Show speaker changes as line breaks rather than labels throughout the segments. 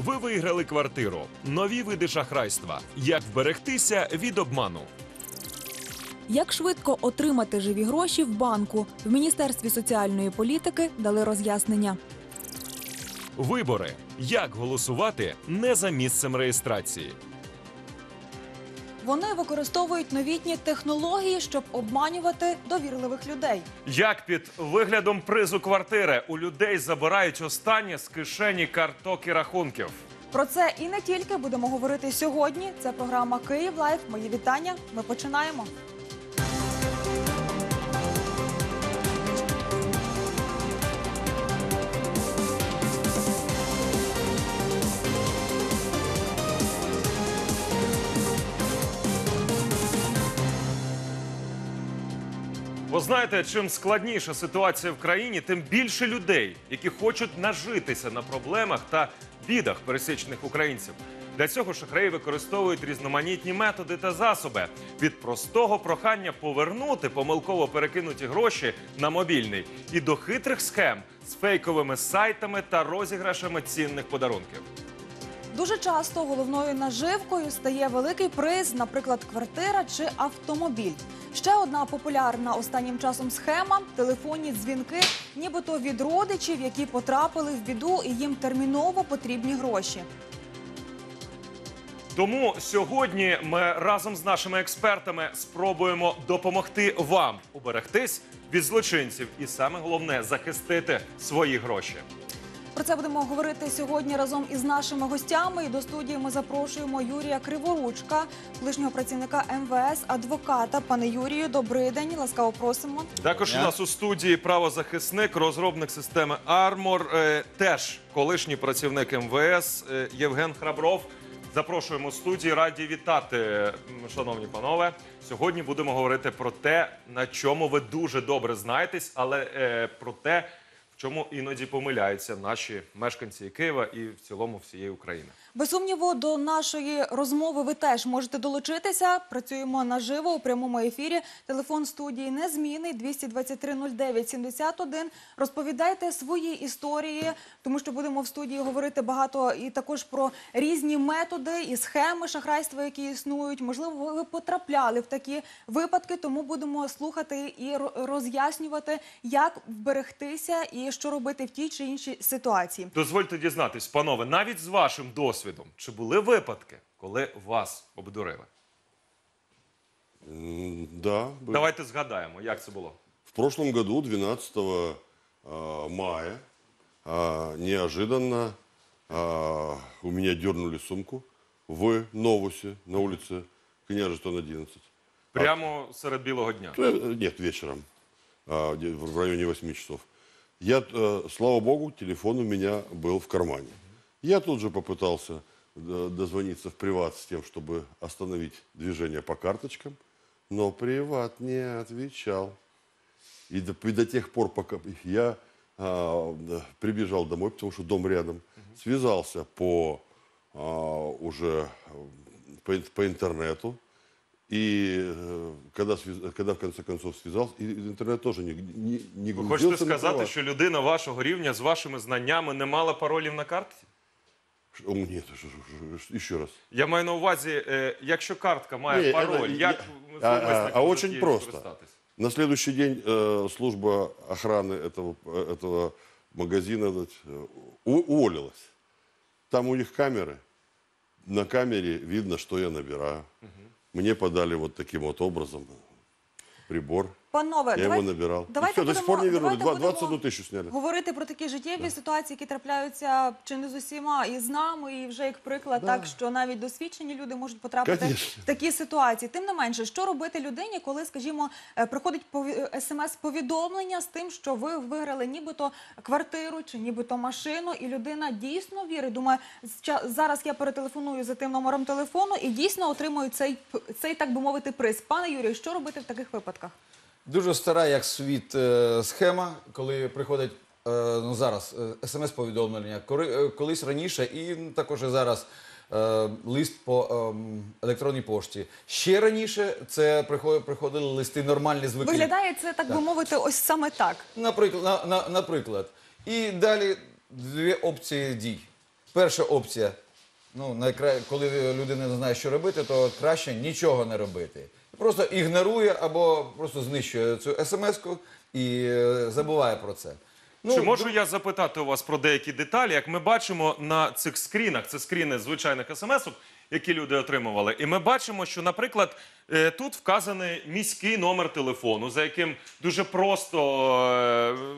Ви виграли квартиру. Нові види шахрайства. Як вберегтися від обману?
Як швидко отримати живі гроші в банку? В Міністерстві соціальної політики дали роз'яснення.
Вибори. Як голосувати не за місцем реєстрації?
Вони використовують новітні технології, щоб обманювати довірливих людей.
Як під виглядом призу квартири у людей забирають останнє з кишені карток і рахунків?
Про це і не тільки будемо говорити сьогодні. Це програма Київ Live. Мої вітання. Ми починаємо.
Ви знаєте, чим складніша ситуація в країні, тим більше людей, які хочуть нажитися на проблемах та бідах пересічних українців. Для цього шахраї використовують різноманітні методи та засоби від простого прохання повернути помилково перекинуті гроші на мобільний і до хитрих схем з фейковими сайтами та розіграшами цінних подарунків.
Дуже часто головною наживкою стає великий приз, наприклад, квартира чи автомобіль. Ще одна популярна останнім часом схема телефонні дзвінки, нібито від родичів, які потрапили в біду, і їм терміново потрібні гроші.
Тому сьогодні ми разом з нашими експертами спробуємо допомогти вам уберегтись від злочинців і саме головне захистити свої гроші.
Про це будемо говорити сьогодні разом із нашими гостями. І до студії ми запрошуємо Юрія Криворучка, колишнього працівника МВС, адвоката. Пане Юрію, добрий день. Ласкаво просимо.
Також у нас у студії правозахисник, розробник системи Армор, е, теж колишній працівник МВС е, Євген Храбров. Запрошуємо студії. Раді вітати, шановні панове. Сьогодні будемо говорити про те, на чому ви дуже добре знаєтесь, але е, про те, чому іноді помиляються наші мешканці Києва і в цілому всієї України.
Без сумніву, до нашої розмови ви теж можете долучитися. Працюємо наживо у прямому ефірі. Телефон студії незмінний 223 09 71. Розповідайте свої історії, тому що будемо в студії говорити багато і також про різні методи і схеми шахрайства, які існують. Можливо, ви потрапляли в такі випадки, тому будемо слухати і роз'яснювати, як вберегтися і що робити в тій чи іншій ситуації.
Дозвольте дізнатись, панове, навіть з вашим досвідом, чи були випадки, коли вас обдурили?
М, Да. были.
Давайте згадаємо, як це було.
В прошлом году, 12 а, мая, а, неожиданно а, у меня дернули сумку в Новусе на улице Княжества 11.
Прямо серед білого дня.
Э, Нет, вечером, а, где- в районе 8 часов. Я, э, слава богу, телефон у меня был в кармане. Я тут же попытался э, дозвониться в приват с тем, чтобы остановить движение по карточкам, но приват не отвечал. И до, и до тех пор, пока я а, да, прибежал домой, потому что дом рядом, связался по а, уже э, по, ин- по интернету. И э, когда, связ- когда в конце концов связался, и интернет тоже не, не, не
Ви
грузился
хочете
на
сказати,
приват.
що людина вашого рівня з вашими знаннями не мала паролів на карті?
Ш- О, нет, ш- ш- ш- еще раз.
Я маю на увазі, е, якщо картка має
Ні,
пароль,
е,
як
я-
зловмисник
а- а- а
може
очень
її
просто.
скористатись?
На следующий день э, служба охраны этого, э, этого магазина значит, э, у- уволилась. Там у них камеры. На камере видно, что я набираю. Мне подали вот таким вот образом прибор.
Панове,
Я
давай-
его набирал. И
Давайте
всё, до сих
будемо-
пор не вернули.
давайте
Два- 21 тысячу сняли.
Говорити про такі життєві ситуації, які трапляються чи не з усіма і з нами, і вже як приклад, так що навіть досвідчені люди можуть потрапити
Конечно.
в такі ситуації. Тим не менше, що робити людині, коли, скажімо, е, приходить смс-повідомлення з тим, що ви виграли нібито квартиру чи нібито машину, і людина дійсно вірить. Думає, «Ща- зараз я перетелефоную за тим номером телефону і дійсно отримую цей цей, так би мовити, приз. Пане Юрію, що робити в таких випадках?
Дуже стара, як світ, е, схема, коли приходить е, ну, зараз е, смс-повідомлення, колись раніше, і також зараз лист по ем, електронній пошті. Ще раніше це приходили, приходили листи нормальні звикли.
Виглядає це, так би мовити, ось саме так.
Наприклад, на, на, наприклад. І далі дві опції дій. Перша опція. Ну, найкра... коли людина не знає, що робити, то краще нічого не робити. Просто ігнорує або просто знищує цю смс-ку і е, забуває про це. Ну,
Чи можу я запитати у вас про деякі деталі? Як ми бачимо на цих скрінах, це скріни звичайних смс-ок, які люди отримували. І ми бачимо, що, наприклад, е, тут вказаний міський номер телефону, за яким дуже просто,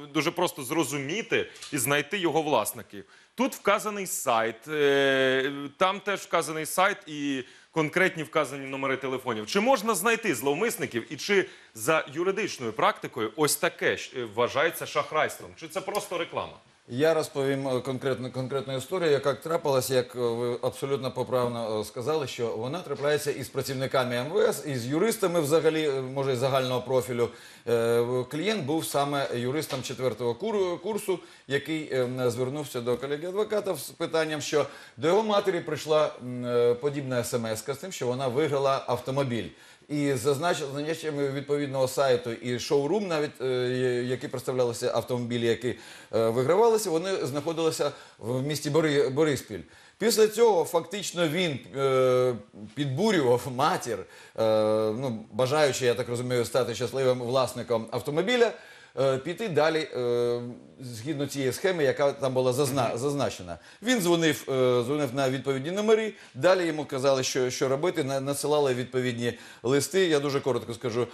е, дуже просто зрозуміти і знайти його власників. Тут вказаний сайт, е, там теж вказаний сайт і конкретні вказані номери телефонів. Чи можна знайти зловмисників і чи за юридичною практикою ось таке е, вважається шахрайством? Чи це просто реклама?
Я розповім е, конкретну, конкретну історію, яка трапилася, як е, ви абсолютно поправно е, сказали, що вона трапляється із працівниками МВС, із юристами взагалі, може, загального профілю. Клієнт був саме юристом четвертого кур- курсу, який звернувся до колеги адвоката з питанням, що до його матері прийшла подібна смс з тим, що вона виграла автомобіль. І зазначеннями знач- відповідного сайту і шоурум, навіть е, які представлялися автомобілі, які е, вигравалися, вони знаходилися в місті Бори, Бориспіль. Після цього фактично він е, підбурював матір, ну, бажаючи, я так розумію, стати щасливим власником автомобіля, піти далі е, згідно цієї схеми, яка там була зазна, зазначена. Він дзвонив, е, дзвонив на відповідні номери. Далі йому казали, що, що робити, на- надсилали відповідні листи. Я дуже коротко скажу.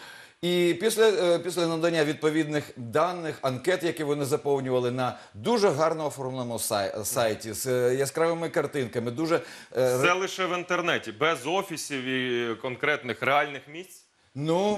І після, е, після надання відповідних даних, анкет, які вони заповнювали на дуже гарно оформленому сай- сайті з е, яскравими картинками, дуже е,
Це лише в інтернеті, без офісів і конкретних реальних місць.
Ну,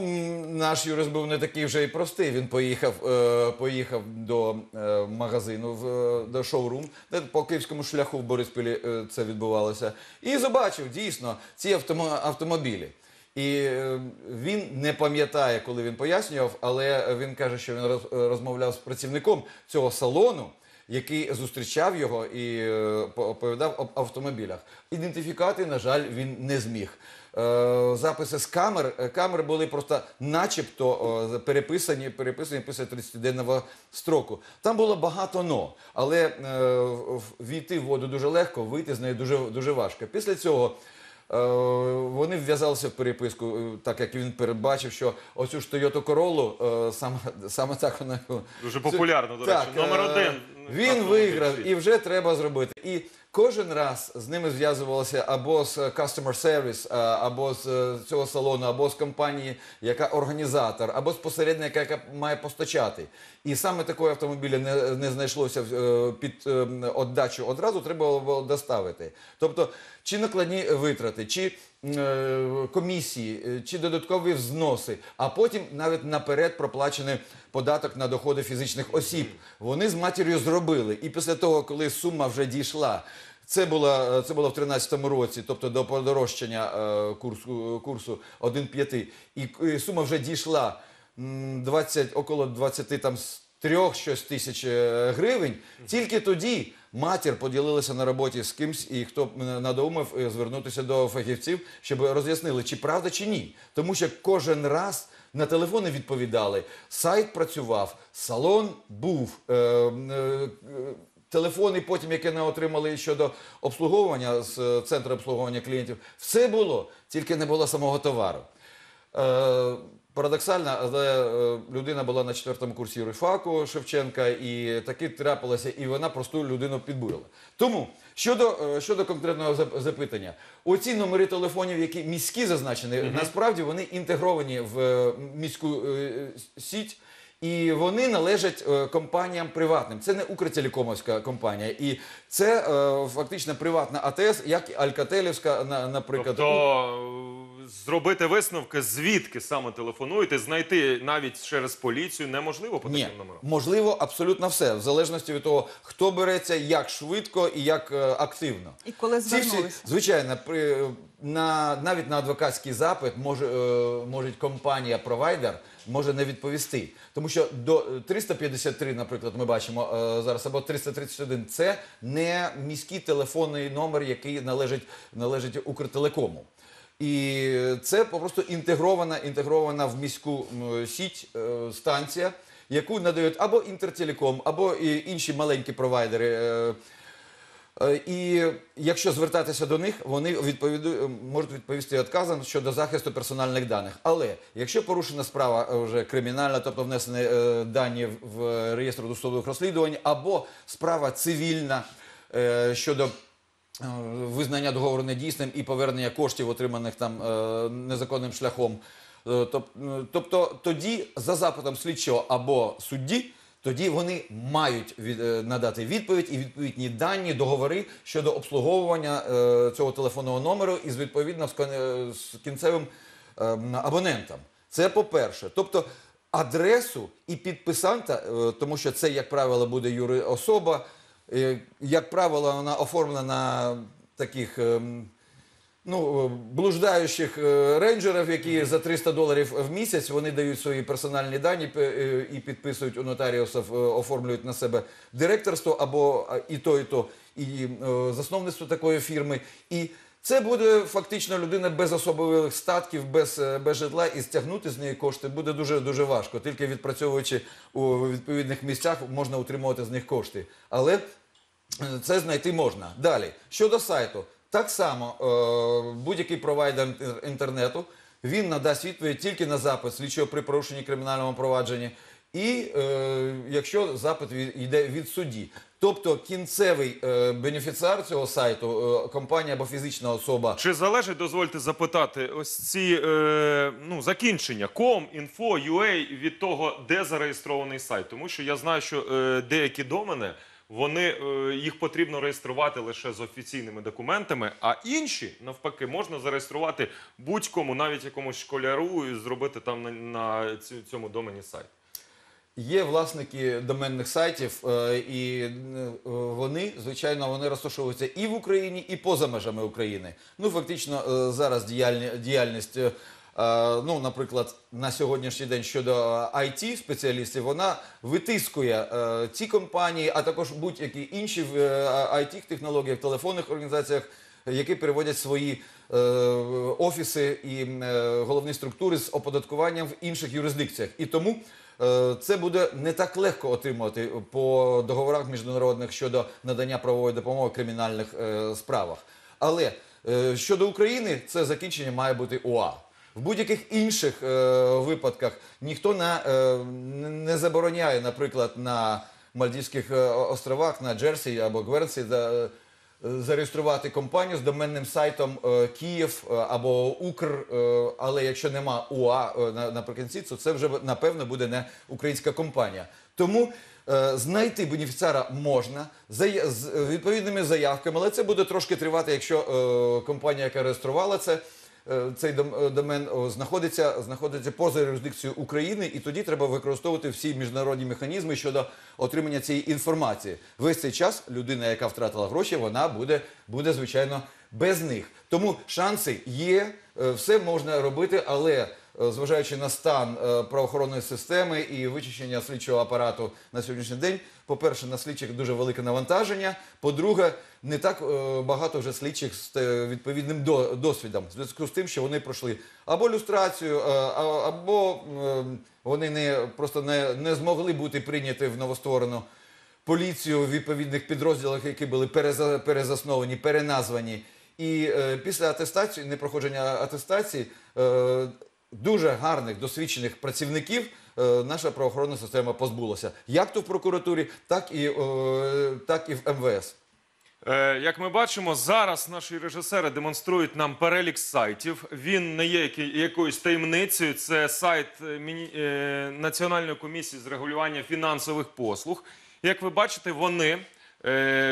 наш юрист був не такий вже і простий. Він поїхав, е, поїхав до е, магазину, в, е, до шоурум, де по київському шляху в Бориспілі е, це відбувалося, і побачив дійсно ці автомо- автомобілі. І е, він не пам'ятає, коли він пояснював, але він каже, що він роз- розмовляв з працівником цього салону, який зустрічав його і е, оповідав об автомобілях. Ідентифікувати, на жаль, він не зміг. Е, Записи з камер, е, камери були просто начебто е, переписані, переписані після 30-денного строку. Там було багато но, але війти в воду дуже легко, вийти з неї дуже, дуже важко. Після цього Вони вв'язалися в переписку, так як він передбачив, що оцю ж Corolla, е, саме, саме так вона
Дуже популярно, до
Так.
Номер один.
Він виграв і вже треба зробити. І кожен раз з ними зв'язувалося або з Customer Service, або з е, цього салону, або з компанії, яка організатор, або з посередника, яка має постачати. І саме такого автомобіля не, не знайшлося е, під е, віддачу одразу, треба було доставити. Тобто, чи накладні витрати, чи е, комісії, е, чи додаткові взноси, а потім навіть наперед проплачений податок на доходи фізичних осіб. Вони з матір'ю зробили. І після того, коли сума вже дійшла. Це було, це було в 13-му році, тобто до подорожчання е, курсу, курсу 1,5. І, сума вже дійшла 20, около 20 там, з трьох щось тисяч е, гривень. Тільки тоді матір поділилася на роботі з кимсь, і хто надумав е, звернутися до фахівців, щоб роз'яснили, чи правда, чи ні. Тому що кожен раз на телефони відповідали, сайт працював, салон був. Е, е, Телефони, потім, які не отримали щодо обслуговування з е, центру обслуговування клієнтів, все було, тільки не було самого товару. Е, Парадоксально, але е, людина була на четвертому курсі юрифаку Шевченка, і таки трапилося, і вона просту людину підбурила. Тому щодо, е, щодо конкретного запитання, оці номери телефонів, які міські зазначені, насправді вони інтегровані в е, міську сіть. І вони належать е, компаніям приватним. Це не Укртелекомовська компанія, і це е, фактично приватна АТС, як і Алькателівська, на, наприклад.
Тобто зробити висновки, звідки саме телефонуєте, знайти навіть через поліцію неможливо по
Ні,
таким номерам.
можливо, абсолютно все, в залежності від того, хто береться, як швидко і як е, активно.
І коли
Ці всі,
звернулися.
звичайно, при, на, навіть на адвокатський запит може, е, може компанія-провайдер може не відповісти. Тому що до 353, наприклад, ми бачимо е, зараз, або 331, це не міський телефонний номер, який належить, належить Укртелекому. І це просто інтегрована, інтегрована в міську сіть е, станція, яку надають або Інтертелеком, або інші маленькі провайдери. е, Е, І якщо звертатися до них, вони можуть відповісти відказом щодо захисту персональних даних. Але якщо порушена справа вже кримінальна, тобто внесені дані в- реєстр досудових розслідувань, або справа цивільна щодо визнання договору недійсним і повернення коштів, отриманих там е, незаконним шляхом. Е, тоб- е, Тобто тоді за запитом слідчого або судді. Тоді вони мають е, надати відповідь і відповідні дані, договори щодо обслуговування е, цього телефонного номеру із відповідно з, е, кінцевим ем, абонентом. Це по-перше. Тобто адресу і підписанта, е, тому що це, як правило, буде юри особа, е, як правило, вона оформлена на таких. ем, ну, е, блуждаючих е, рейнджерів, які за 300 доларів в місяць вони дають свої персональні дані е, і підписують у нотаріусів, е, оформлюють на себе директорство або е, і то, і то, і е, засновництво такої фірми. І це буде фактично людина без особливих статків, без, е, без житла, і стягнути з неї кошти буде дуже дуже важко. Тільки відпрацьовуючи у відповідних місцях, можна утримувати з них кошти. Але це знайти можна. Далі, щодо сайту, так само е, будь-який провайдер інтернету він надасть відповідь тільки на запит слідчого при порушенні кримінального провадження, і е, якщо запит йде від судді. Тобто кінцевий е, бенефіціар цього сайту, е, компанія або фізична особа,
Чи залежить, дозвольте запитати, ось ці е, ну, закінчення com, info, UA від того, де зареєстрований сайт? Тому що я знаю, що е, деякі домени вони е, їх потрібно реєструвати лише з офіційними документами, а інші навпаки можна зареєструвати будь-кому, навіть якомусь школяру, і зробити там на, на цьому домені сайт.
Є власники доменних сайтів, е, і е, вони, звичайно, вони розташовуються і в Україні, і поза межами України. Ну, фактично, зараз діяльність, ну, наприклад, на сьогоднішній день щодо it спеціалістів, вона витискує е, ці компанії, а також будь-які інші в it технологіях, телефонних організаціях, які переводять свої е, офіси і е, головні структури з оподаткуванням в інших юрисдикціях. І тому е, це буде не так легко отримувати по договорах міжнародних щодо надання правової допомоги в кримінальних е, справах. Але е, щодо України, це закінчення має бути УА. В будь-яких інших е, випадках ніхто на, е, не- забороняє, наприклад, на Мальдівських е, островах, на Джерсі або Гверсі, за, е, зареєструвати компанію з доменним сайтом е, Київ е, або Укр, е, але якщо нема УА на- наприкінці, то це вже напевно буде не українська компанія. Тому знайти бенефіціара можна з відповідними заявками, але це буде трошки тривати, якщо компанія, яка реєструвала це. Е, Цей е, домен знаходиться, знаходиться поза юрисдикцією України, і тоді треба використовувати всі міжнародні механізми щодо отримання цієї інформації. Весь цей час людина, яка втратила гроші, вона буде, буде звичайно без них. Тому шанси є, е, все можна робити, але зважаючи на стан е, правоохоронної системи і вичищення слідчого апарату на сьогоднішній день, по-перше, на слідчих дуже велике навантаження. По-друге, не так е, багато вже слідчих з е, відповідним досвідом, в зв'язку з тим, що вони пройшли або люстрацію, е, або е, вони не просто не, не змогли бути прийняті в новостворену поліцію в відповідних підрозділах, які були перезасновані, переназвані. І е, після атестації, непроходження атестації, е, дуже гарних досвідчених працівників е, наша правоохоронна система позбулася. Як то в прокуратурі, так і, е, так і в МВС.
Е, Як ми бачимо, зараз наші режисери демонструють нам перелік сайтів. Він не є якоюсь таємницею. Це сайт Національної комісії з регулювання фінансових послуг. Як ви бачите, вони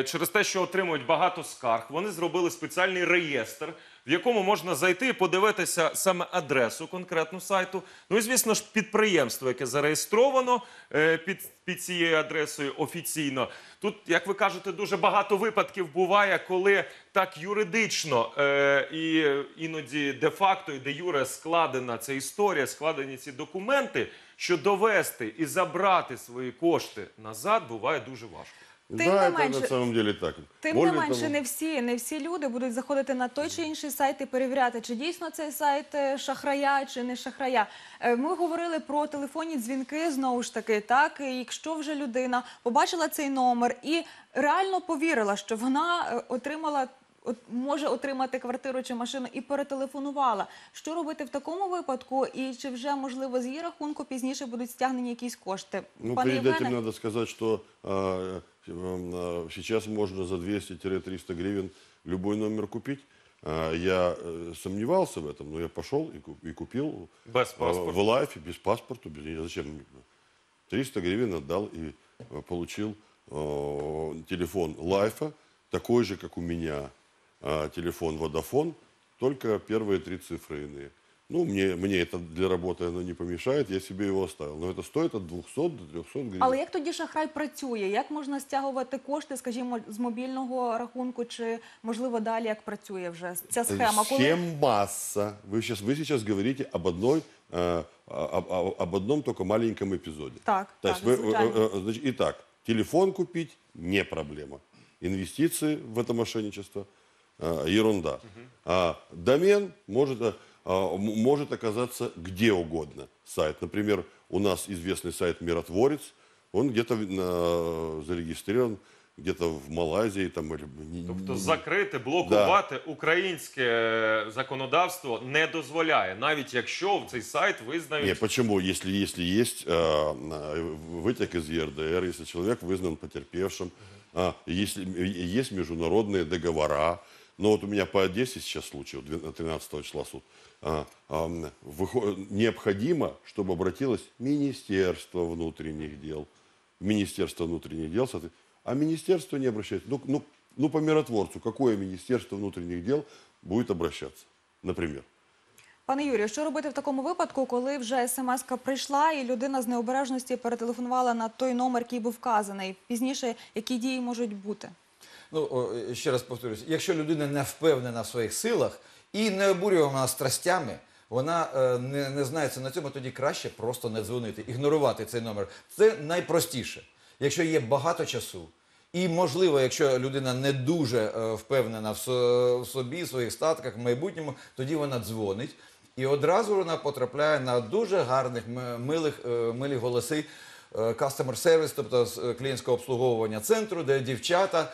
через те, що отримують багато скарг, вони зробили спеціальний реєстр, в якому можна зайти і подивитися саме адресу конкретну сайту. Ну і звісно ж, підприємство, яке зареєстровано е, під, під цією адресою офіційно. Тут, як ви кажете, дуже багато випадків буває, коли так юридично е, і іноді де-факто і де-юре складена ця історія, складені ці документи, що довести і забрати свої кошти назад буває дуже важко.
Тим
да,
не
это
менше-
на самом деле так.
Тим
Более
не менше,
того-
не всі, не всі люди будуть заходити на той чи інший сайт і перевіряти, чи дійсно цей сайт е, шахрая чи не шахрая. Е, Ми говорили про телефонні дзвінки знову ж таки. Так, І якщо вже людина побачила цей номер і реально повірила, що вона е, отримала. от- Може отримати квартиру чи машину і перетелефонувала. Що робити в такому випадку? І чи вже можливо з її рахунку пізніше будуть стягнені якісь кошти?
Ну,
Пане
перед
Євгене?
этим надо сказать, что а, м, а, сейчас можно за 200-300 гривен любой номер купить. А, Я э, сомневался в этом, но я пошел и, ку- и купил
Без
а,
паспорта.
в лайфе, без паспорта. Без, я зачем? 300 гривен отдал и а, получил а, телефон лайфа, такой же, как у меня а, телефон Водофон, только первые три цифры иные. Ну, мне, мне это для работы оно не помешает, я себе его оставил. Но это стоит от 200 до 300 гривен.
Але як тоді шахрай працює? Як можна стягувати кошти, скажімо, з мобільного рахунку, чи можливо далі як працює вже ця схема?
Схем масса. Вы сейчас, вы сейчас говорите об одной, э, об, об- об одном только маленьком эпизоде.
Так,
То
так,
есть вы,
звичайно.
э, э, значит, итак, телефон купить не проблема. Инвестиции в это мошенничество э, ерунда. А домен может, э, а, м- может оказаться где угодно. Сайт, например, у нас известный сайт Миротворец, он где-то на- зарегистрирован где-то в Малайзии там или не-
Тобто
не-
закрити, блокувати українське законодавство не дозволяє, навіть якщо в цей сайт визнають
Не, почему? Если, если есть э, э, вытек из ЕРДР, если человек вызнан потерпевшим, а, если и- есть международные договора, но вот у меня по Одессе сейчас случай, вот две- 13 числа суд, а, а, м, выхо- необходимо, чтобы обратилось Министерство внутренних дел, Министерство внутренних дел, соответ- а министерство не обращается. Ну, ну, ну, по миротворцу, какое Министерство внутренних дел будет обращаться, например?
Пане Юрію, що робити в такому випадку, коли вже смс-ка прийшла і людина з необережності перетелефонувала на той номер, який був вказаний? Пізніше які дії можуть бути?
Ну, ще раз повторюсь, якщо людина не впевнена в своїх силах і не обурювана страстями, вона е, не, не знається на цьому, тоді краще просто не дзвонити, ігнорувати цей номер. Це найпростіше. Якщо є багато часу, і можливо, якщо людина не дуже е, впевнена в, собі, в своїх статках, в майбутньому, тоді вона дзвонить. І одразу вона потрапляє на дуже гарних, милих, е, милі голоси е, customer service, тобто з е, клієнтського обслуговування центру, де дівчата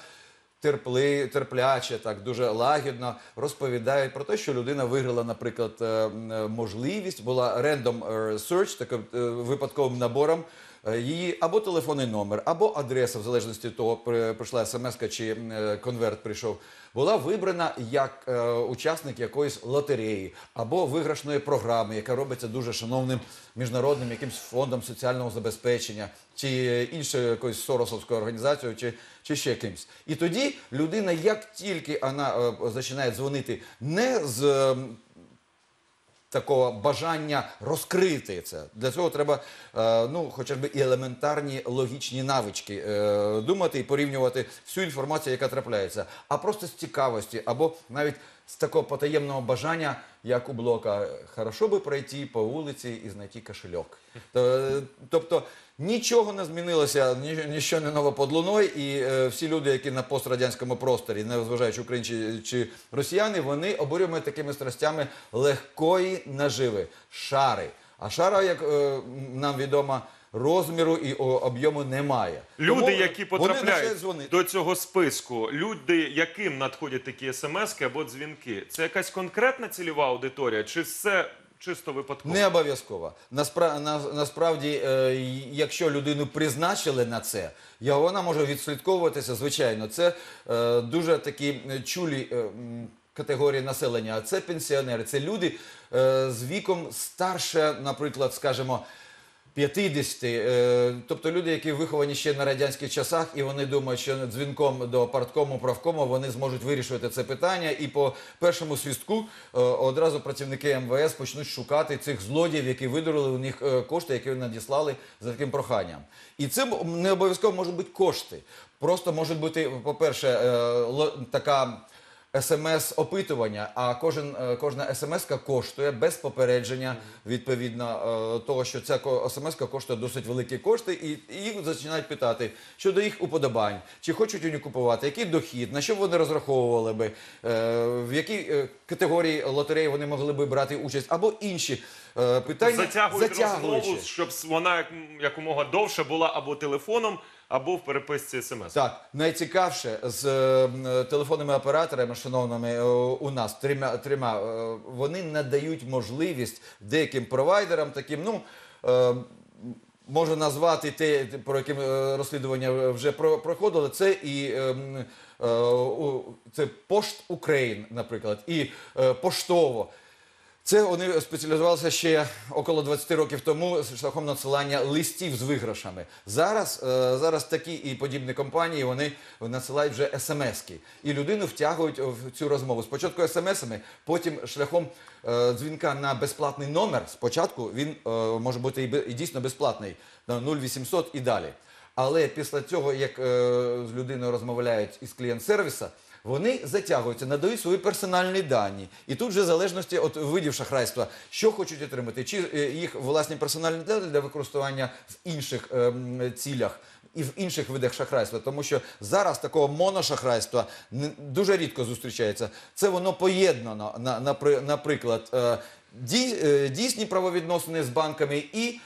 терпли, терпляче, так дуже лагідно розповідають про те, що людина виграла, наприклад, е, е, можливість, була рендом search, таким е, випадковим набором. Її або телефонний номер, або адреса, в залежності від того, прийшла смс чи конверт прийшов, була вибрана як е, учасник якоїсь лотереї або виграшної програми, яка робиться дуже шановним міжнародним якимсь фондом соціального забезпечення, чи іншою якоюсь соросовською організацією, чи, чи ще кимсь. І тоді людина, як тільки вона е, починає дзвонити не з такого бажання розкрити це. Для цього треба е, ну, хоча б і елементарні логічні навички е, думати і порівнювати всю інформацію, яка трапляється, а просто з цікавості або навіть з такого потаємного бажання, як у блока, хорошо би пройти по вулиці і знайти кошельок. Тобто нічого не змінилося, ні- ніщо не ново під луною, і е, всі люди, які на пострадянському просторі, не зважаючи українці чи росіяни, вони обурюємо такими страстями легкої наживи, шари. А шара, як е, нам відомо, розміру і об'єму немає.
Люди,
Тому
які потрапляють до цього списку, люди, яким надходять такі смски або дзвінки, це якась конкретна цільова аудиторія, чи все чисто випадково?
Не обов'язково. Наспра... На... Насправді, е, якщо людину призначили на це, я- вона може відслідковуватися, звичайно. Це е, дуже такі е, чулі е, категорії населення. А Це пенсіонери, це люди е, з віком старше, наприклад, скажімо, 50, е, тобто люди, які виховані ще на радянських часах, і вони думають, що дзвінком до парткому, правкому вони зможуть вирішувати це питання. І по першому свістку е, одразу працівники МВС почнуть шукати цих злодіїв, які видурили у них е, кошти, які надіслали за таким проханням. І це не обов'язково можуть бути кошти. Просто можуть бути, по-перше, е, ло- така смс-опитування, а кожен, е, кожна смс-ка коштує без попередження відповідно е, того, що ця смс-ка коштує досить великі кошти, і, їх починають питати щодо їх уподобань, чи хочуть вони купувати, який дохід, на що вони розраховували би, е, в якій категорії лотереї вони могли би брати участь, або інші питання
Затягують розмову, щоб вона як, якомога довше була або телефоном, або в переписці смс.
Так, найцікавше з е, телефонними операторами, шановними е, у нас трьома, трьома е, вони надають можливість деяким провайдерам, таким, ну. Е, Можна назвати те, про яке е, розслідування вже про- проходило, це і е, е, це Пошт Україн, наприклад, і е, поштово. Це вони спеціалізувалися ще около 20 років тому шляхом надсилання листів з виграшами. Зараз, е, зараз такі і подібні компанії вони надсилають вже смски. І людину втягують в цю розмову. Спочатку смс-ами, потім шляхом е, дзвінка на безплатний номер. Спочатку він е, може бути і, дійсно безплатний на 0800 і далі. Але після цього, як з людиною розмовляють із клієнт-сервіса, вони затягуються, надають свої персональні дані. І тут вже в залежності від видів шахрайства, що хочуть отримати, чи е, їх власні персональні дані для використання в інших ем, цілях. І в інших видах шахрайства, тому що зараз такого моношахрайства дуже рідко зустрічається. Це воно поєднано, на, напри- наприклад, е, е, дійсні правовідносини з банками і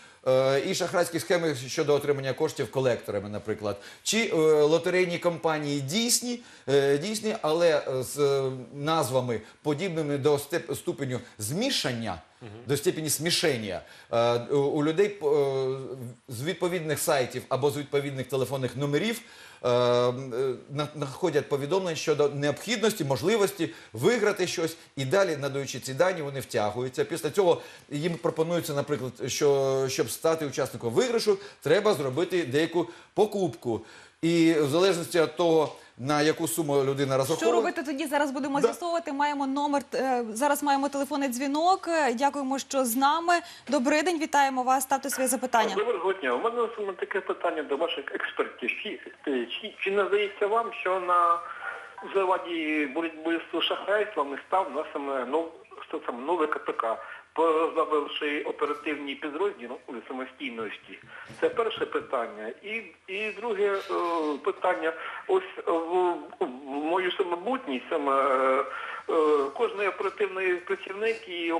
і шахрайські схеми щодо отримання коштів колекторами, наприклад, чи е, лотерейні компанії дійсні, е, дійсні, але е, з е, назвами подібними до ступеню змішання, до степені смішення. Е, у- людей е, з відповідних сайтів або з відповідних телефонних номерів. Е, Находять повідомлення щодо необхідності, можливості виграти щось, і далі, надаючи ці дані, вони втягуються. Після цього їм пропонується, наприклад, що щоб стати учасником виграшу, треба зробити деяку покупку. І в залежності від того, на яку суму людина
Що робити тоді? Зараз будемо
Да.
з'ясовувати. Маємо номер. е, Зараз маємо телефонний дзвінок. Е, Дякуємо, що з нами. Добрий день, вітаємо вас. Ставте своє запитання.
Доброго дня. У мене саме таке питання до ваших експертів. Чи, е, чи, чи не здається вам, що на заваді боротьби з шахрайством став на саме нов, саме нове КПК, позбавивши оперативні підрозділи самостійності? Це перше питання. І, і друге е, питання. Ось в, в мою самобутність саме. е, е, Кожний оперативний працівник і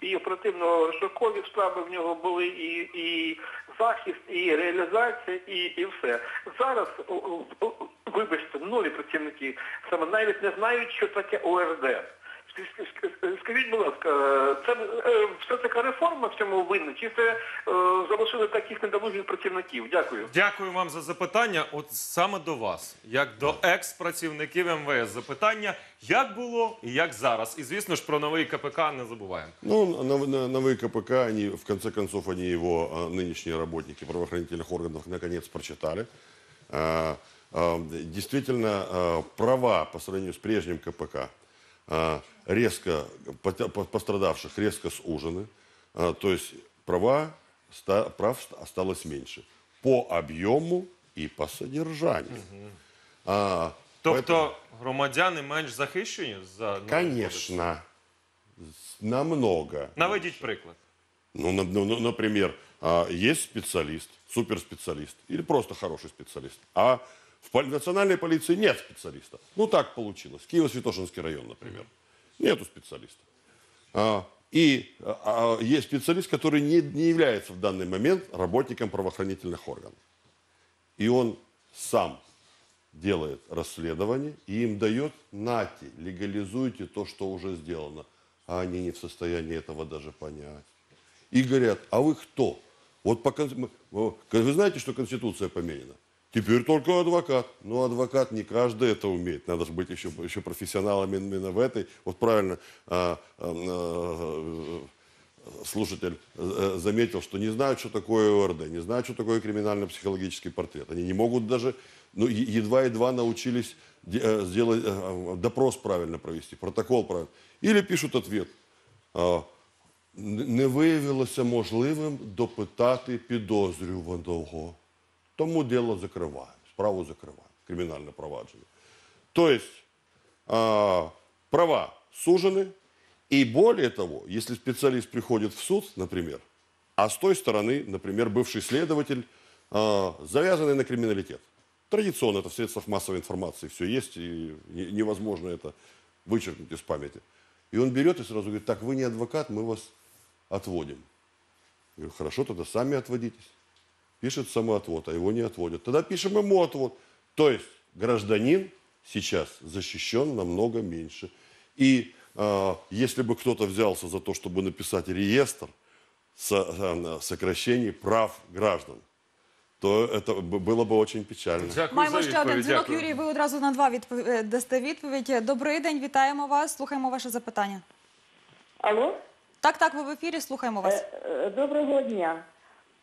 і оперативно-розшукові справи в нього були і, і захист, і реалізація, і, і все. Зараз, вибачте, нові працівники саме навіть не знають, що таке ОРД. Ск- ск- ск- Скажіть, будь ласка, це е, все така реформа в цьому винна, чи це е, залишили таких недолугих працівників? Дякую.
Дякую вам за запитання. От саме до вас, як до екс-працівників МВС, запитання, як було і як зараз. І звісно ж про новий КПК не забуваємо.
Ну, на, на- новые КПК, они, в конце концов, они его, а, нынешние работники правоохранительных органов, наконец, прочитали. А, а, Действительно, а, права по сравнению с прежним КПК а, Резко, пострадавших резко сужены. А, То есть права, прав ст- осталось меньше по объему и по содержанию. А,
Тобто громадяни менш захищені за?
Конечно, намного.
Наведіть приклад.
Ну, на- ну, ну, например, а, есть специалист, суперспециалист или просто хороший специалист, а в национальной полиции нет специалиста. Ну, так получилось. Киево-Святошинский район, например. Нету специалиста. А, и а, а, есть специалист, который не, не является в данный момент работником правоохранительных органов. И он сам делает расследование и им дает нате, легализуйте то, что уже сделано. А они не в состоянии этого даже понять. И говорят, а вы кто? Вот по, кон- мы- о, вы знаете, что Конституция поменена? Теперь только адвокат. Ну, адвокат не каждый это умеет. Надо же быть еще, еще профессионалом именно в этой. Вот правильно а, а, а, слушатель э, заметил, что не знают, что такое ОРД, не знают, что такое криминально-психологический портрет. Они не могут даже, ну, едва-едва научились э, сделать, э, допрос правильно провести, протокол правильно. Или пишут ответ. А, Не виявилося можливим допитати підозрюваного Тому діло закриваємо, справу закриваємо, кримінальне провадження. Тобто, а, права сужены. И более того, если специалист приходит в суд, например, а с той стороны, например, бывший следователь, э, завязанный на криминалитет. Традиционно это в средствах массовой информации все есть, и не- невозможно это вычеркнуть из памяти. И он берет и сразу говорит, так, вы не адвокат, мы вас отводим. Я говорю, хорошо, тогда сами отводитесь. Пишет самоотвод, а его не отводят. Тогда пишем ему отвод. То есть гражданин сейчас защищен намного меньше. И э, если бы кто-то взялся за то, чтобы написать реестр со- э, сокращений прав граждан, то это б- было бы очень печально.
Дякую
Маємо
за
ще один
відповідь.
дзвінок.
Дякую.
Юрій, ви одразу на два відпов... е, дасте відповідь. Добрий день, вітаємо вас. Слухаємо ваше запитання.
Алло,
Так, так, ви в ефірі, слухаємо вас.
Е, е, доброго дня.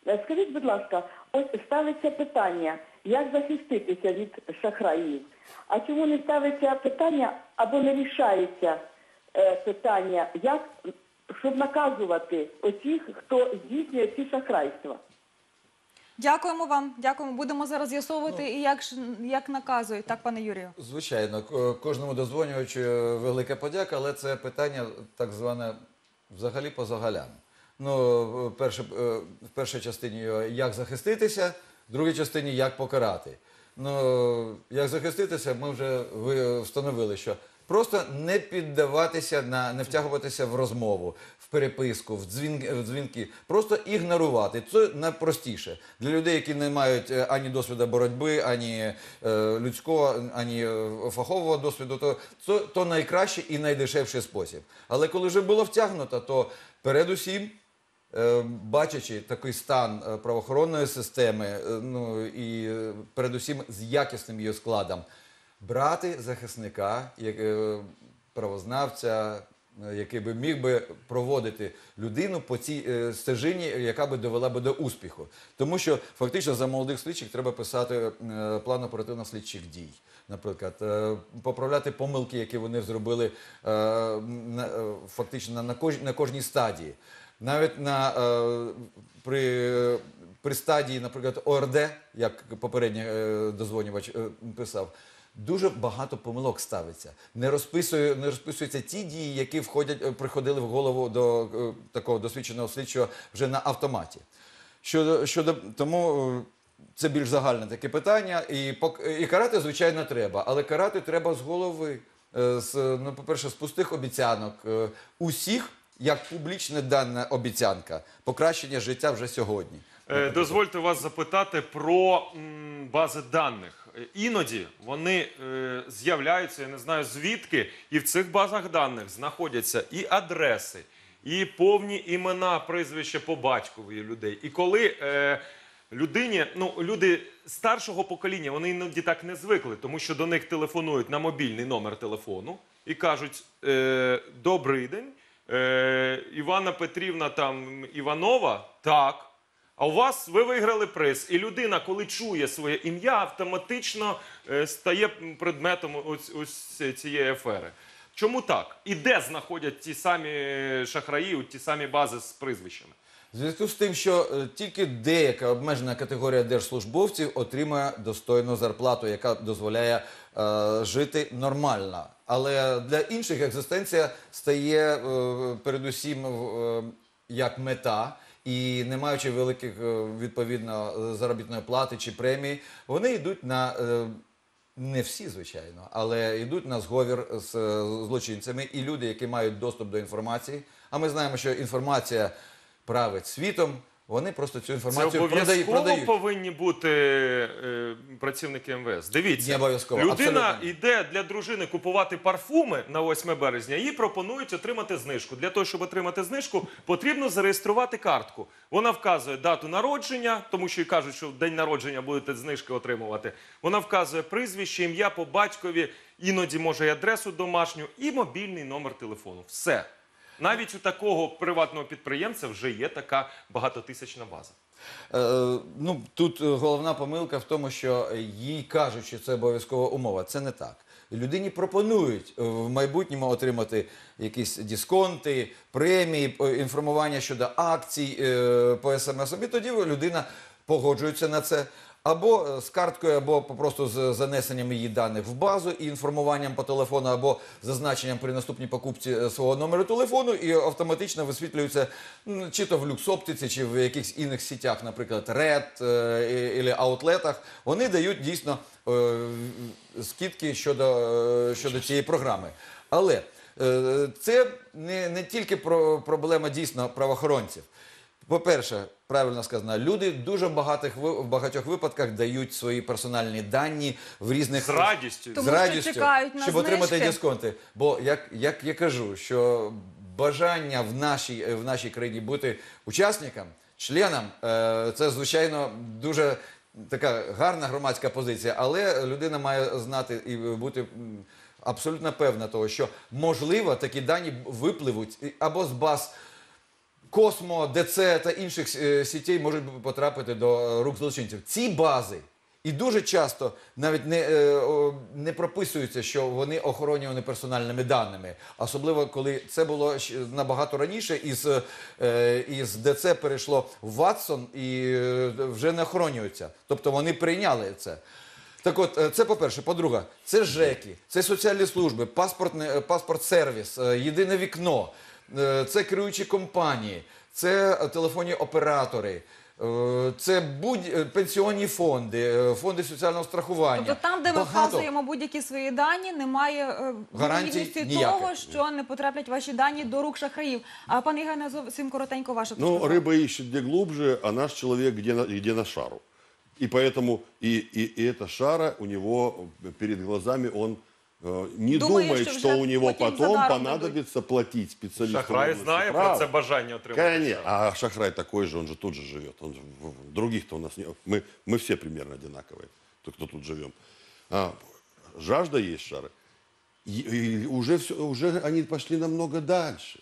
Е, Скажіть, будь ласка, ось ставиться питання, як захиститися від шахраїв. А чому не ставиться питання або не рішається е, питання, як щоб наказувати оцих, хто здійснює ці шахрайства?
Дякуємо вам. Дякуємо. Будемо зараз з'ясовувати і як, ж- як наказують. Так, пане Юрію.
Звичайно, кожному дозвонювачу е, велика подяка, але це питання так зване взагалі по загалям. Ну, е, перше, е, в першій частині як захиститися, в другій частині як покарати. Ну, як захиститися, ми вже ви- встановили, що просто не піддаватися на не втягуватися в розмову, в переписку, в дзвінки, в дзвінки, просто ігнорувати. Це найпростіше для людей, які не мають е, ані досвіду боротьби, ані е, людського, ані е, фахового досвіду. То це то найкращий і найдешевший спосіб. Але коли вже було втягнуто, то передусім. Е, Бачачи такий стан е, правоохоронної системи, е, ну і передусім з якісним її складом, брати захисника, як, правознавця, який би міг би проводити людину по цій стежині, яка би довела би до успіху. Тому що фактично за молодих слідчих треба писати план оперативно-слідчих дій. Наприклад, поправляти помилки, які вони зробили фактично на кожній стадії. Навіть на, е, при, при стадії, наприклад, ОРД, як попередній е, дозвонювач е, писав, дуже багато помилок ставиться. Не, розписує, не розписуються ті дії, які входять, е, приходили в голову до е, такого досвідченого слідчого вже на автоматі. Щодо, щодо тому е, це більш загальне таке питання. І, і карати, звичайно, треба. Але карати треба з голови. Е, З, ну, по-перше, з пустих обіцянок. Е, Усіх, як публічна дана обіцянка, покращення життя вже сьогодні.
Е, Дозвольте вас запитати про бази даних. Е, Іноді вони е, з'являються, я не знаю звідки, і в цих базах даних знаходяться і адреси, і повні імена, прізвища по батькові людей. І коли е, людині, ну люди старшого покоління, вони іноді так не звикли, тому що до них телефонують на мобільний номер телефону і кажуть: е, Добрий день, е, Івана Петрівна там Іванова, так. А у вас ви виграли приз, і людина, коли чує своє ім'я, автоматично е, стає предметом ось, ось цієї афери. Чому так? І де знаходять ті самі шахраї, ті самі бази з прізвищами?
В зв'язку з тим, що е, тільки деяка обмежена категорія держслужбовців отримує достойну зарплату, яка дозволяє е, жити нормально. Але для інших екзистенція стає е, передусім е, як мета. І не маючи великих е, відповідно заробітної плати чи премії, вони йдуть на не всі, звичайно, але йдуть на зговір з злочинцями і люди, які мають доступ до інформації. А ми знаємо, що інформація править світом. Вони просто цю інформацію продають.
обов'язково
продають.
повинні бути е, працівники МВС. Дивіться,
Не обов'язково,
людина
абсолютно.
йде для дружини купувати парфуми на 8 березня. Їй пропонують отримати знижку. Для того, щоб отримати знижку, потрібно зареєструвати картку. Вона вказує дату народження, тому що їй кажуть, що в день народження будете знижки отримувати. Вона вказує прізвище, ім'я по батькові, іноді може і адресу домашню, і мобільний номер телефону. Все. Навіть у такого приватного підприємця вже є така багатотисячна база.
Е, ну, тут е, головна помилка в тому, що їй кажуть, що це обов'язкова умова. Це не так. Людині пропонують в майбутньому отримати якісь дисконти, премії, е, інформування щодо акцій е, по смс. І тоді людина погоджується на це. Або е, з карткою, або просто з занесенням її даних в базу і інформуванням по телефону, або зазначенням при наступній покупці е, свого номеру телефону, і автоматично висвітлюється чи то в люксоптиці, чи в якихось інших сітях, наприклад, Red е, або аутлетах. Вони дають дійсно скидки щодо, щодо цієї програми. Але це не, не тільки про проблема дійсно правоохоронців. По-перше, правильно сказано, люди дуже в багатих в багатьох випадках дають свої персональні дані в різних
З радістю.
Тому
з
що
радістю,
чекають на
щоб отримати
знижки.
дисконти. Бо як, як я кажу, що бажання в нашій, в нашій країні бути учасником, членом, е, це звичайно дуже така гарна громадська позиція, але людина має знати і бути. м, Абсолютно певна того, що можливо такі дані випливуть і- або з баз Космо, ДЦ та інших е, сітей можуть потрапити до е, рук злочинців. Ці бази і дуже часто навіть не, е, не прописується, що вони охоронювані персональними даними. Особливо коли це було набагато раніше, із, із ДЦ перейшло в Watson і вже не охоронюються. Тобто вони прийняли це. Так от, це по-перше. По-друге, це ЖЕКи, це соціальні служби, е, паспорт-сервіс, е, єдине вікно, це керуючі компанії, це е, телефонні оператори, е, це будь е, пенсіонні фонди, е, фонди соціального страхування.
Тобто там, де ми
Багато.
вказуємо будь-які свої дані, немає е,
Гарантій
вірогідності
ніяких.
того, що не потраплять ваші дані до рук шахраїв. А пане Євгене, зовсім коротенько ваша
Ну,
точка зору.
рыба ищет где глубже, а наш человек где на, где на шару. И поэтому и, и, и эта шара у него перед глазами, он э, не
Думает,
думает,
что
что
уже
у него
потом за
потом
даром
понадобится платить специалисту. в
Шахрай
области
знає про це бажання отримати.
Конечно. А Шахрай такой же, он же тут же живет. Он других-то у нас не... Мы, мы все примерно одинаковые, кто, кто тут живем. А, жажда есть шары. И, и уже, все, уже они пошли намного дальше.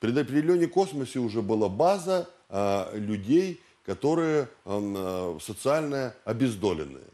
При определении космосе уже была база а, людей, которые а, социально обездоленные.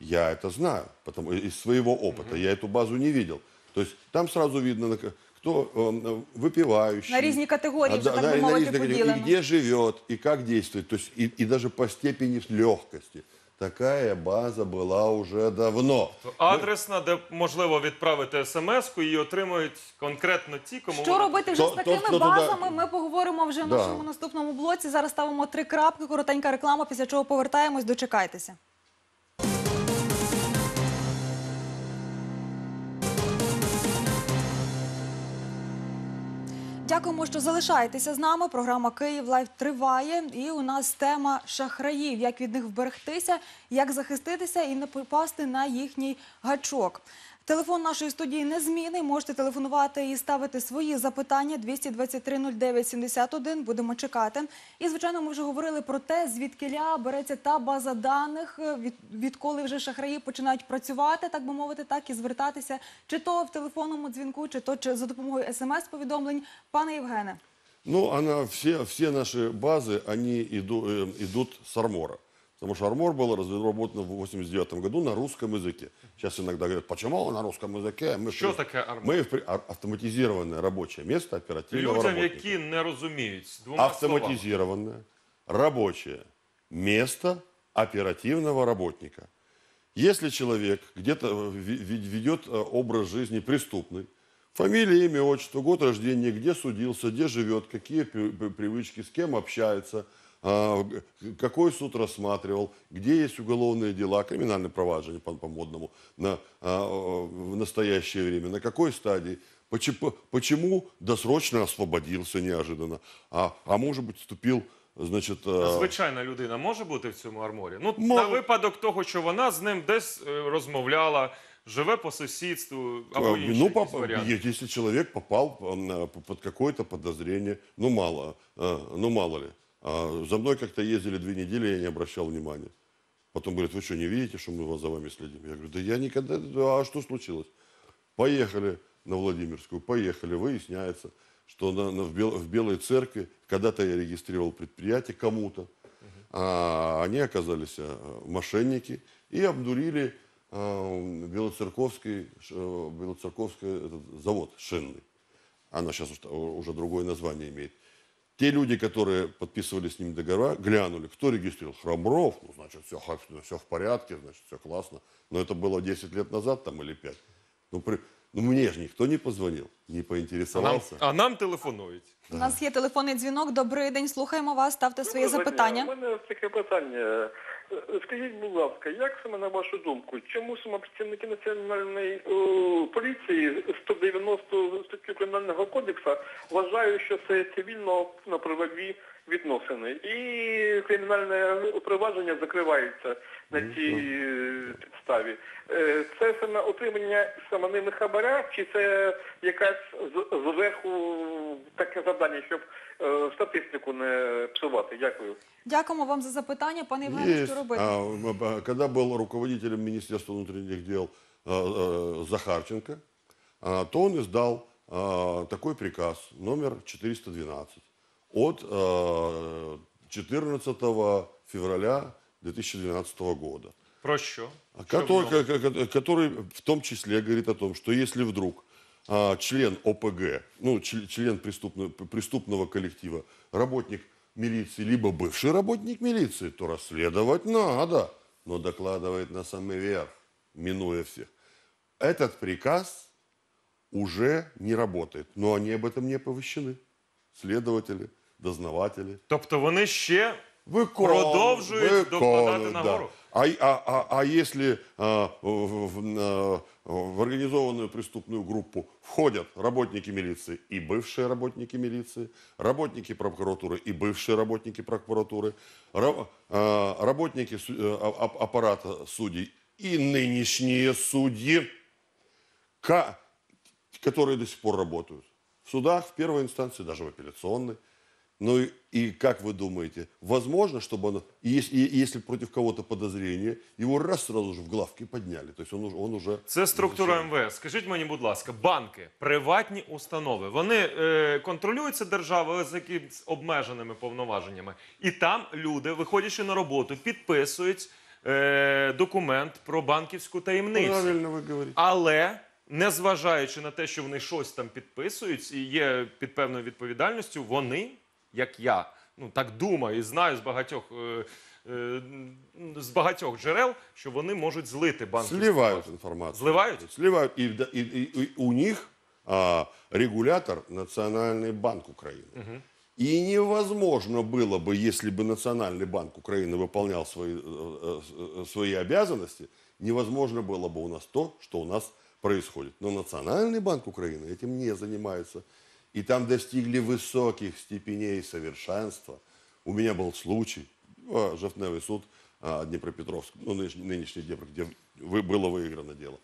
Я это знаю, потому, из своего опыта. Я эту базу не видел. То есть там сразу видно, на ка- кто ам, выпивающий.
На різні категорії вже,
да,
так
да,
би
и на
мовити,
разные категории,
поділено.
И где живет, и как действует. То есть и, и даже по степени легкости. Такая база была уже давно.
Адресна, де можливо відправити смс-ку, і отримують конкретно ті, кому
Що
вона-
робити вже
То-
з такими
то- то туди-
базами? Ми поговоримо вже в
Да.
нашому наступному блоці. Зараз ставимо три крапки, коротенька реклама, після чого повертаємось. Дочекайтеся. Дякуємо, що залишаєтеся з нами. Програма Київ Live триває, і у нас тема шахраїв: як від них вберегтися, як захиститися і не попасти на їхній гачок. Телефон нашої студії незмінний. Можете телефонувати і ставити свої запитання 223 09 71. Будемо чекати. І звичайно, ми вже говорили про те, звідкиля береться та база даних, е, від, відколи вже шахраї починають працювати, так би мовити, так і звертатися, чи то в телефонному дзвінку, чи то чи за допомогою смс-повідомлень. Пане Євгене,
Ну, она, все, все наши базы, они иду- э, идут Армора. Потому что Армор был разработан в 89 году на русском языке. Сейчас иногда говорят, почему на русском языке? Мы
Что
при-
такое Армор?
Мы в а- автоматизированное рабочее место оперативного
людям,
работника.
які не розуміють двома словами.
автоматизированное рабочее место оперативного работника. Если человек где-то э, ведет э, образ жизни преступный, фамилия, имя, отчество, год рождения, где судился, где живет, какие при- при- привычки, с кем общается, какой суд рассматривал, где есть уголовные дела, криминальное проваджение по, по модному на, а, в настоящее время, на какой стадии, почему, почему досрочно освободился неожиданно, а, а может быть вступил значит, а,
Звичайна людина може бути в цьому арморі. Ну,
Може.
на випадок того, що вона з ним десь е, розмовляла, живе по сусідству або
А,
інші
ну,
якісь
поп-
варіанти.
е- если человек попал а, на- под какое-то подозрение, ну мало, а, ну мало ли. А, за мной как-то ездили две недели, я не обращал внимания. Потом говорят, вы что, не видите, что мы за вами следим? Я говорю, да я никогда, а что случилось? Поехали на Владимирскую, поехали, выясняется, что на- на- в, Бел- в Белой Церкви когда-то я регистрировал предприятие кому-то, а они оказались а, мошенники и обдурили а, Белоцерковский, э, Белоцерковский этот завод шинный. Она сейчас уже другое название имеет. Те люди, которые подписывали с ним договора, глянули, кто регистрировал? Храбров, ну, значит, все, все в порядке, значит, все классно. Но это было 10 лет назад там или 5. Ну, при- ну мне же никто не позвонил, не
А нам,
поинтересовался.
а нам телефонують.
У нас є телефонний дзвінок. Добрий день, слухаємо вас. Ставте своє
Доброго дня.
запитання.
У мене таке питання. Е, Скажіть, будь ласка, як саме на вашу думку, чому саме працівники національної о, поліції 190 статтю кримінального кодексу вважають, що це цивільно на правові відносини, і кримінальне провадження закривається на цій е, підставі. Е, Це саме отримання саме ними хабаря, чи це якась зверху таке завдання, щоб е, статистику не псувати? Дякую.
Дякуємо вам за запитання. Пане Євгене, що робити?
А, м, а, руководителем Министерства внутренних дел а, а, Захарченко, то он издал а, такой приказ номер 412 от а, 14 февраля 2012 года.
Про що?
А Который, ко- который в том числе говорит о том, что если вдруг а, член ОПГ, ну, чл- член преступного, преступного коллектива, работник милиции, либо бывший работник милиции, то расследовать надо, но докладывает на самый верх, минуя всех. Этот приказ уже не работает, но они об этом не оповещены. Следователи, дознаватели.
Тобто вони ще
Виконують,
продовжують докладати
виконують,
нагору?
А, а, а, а если а, в, в- на- в организованную преступную группу входят работники милиции и бывшие работники милиции, работники прокуратуры и бывшие работники прокуратуры, ра- а, работники су- э, а- а- аппарата судей и нынешние судьи, ка- которые до сих пор работают в судах, в первой инстанции, даже в апелляционной. Ну и, и как вы думаете, возможно, чтобы оно, и если, и если против кого-то подозрение, его раз сразу же в главки подняли, то есть он, уже- он уже...
Це структура МВС. Скажіть мені, будь ласка, банки, приватні установи, вони е, контролюються державою але з якимись обмеженими повноваженнями. І там люди, виходячи на роботу, підписують е, документ про банківську таємницю.
Правильно вы говорите.
Але незважаючи на те, що вони щось там підписують і є під певною відповідальністю, вони, як я, ну так думаю і знаю з багатьох. е, е, з багатьох джерел, що вони можуть злити банківську
Сливают
базу.
информацию.
Сливают?
Сливают. И, да- и- и- и у них а, регулятор Национальный банк Украины. И невозможно было бы, если бы Национальный банк Украины выполнял свои, э, э, э, свои обязанности, невозможно было бы у нас то, что у нас происходит. Но Национальный банк Украины этим не занимается. И там достигли высоких степеней совершенства. У меня был случай, Жовтневый суд а, Днепропетровск, ну, нынешний, нынешний Днепр, где было выиграно дело,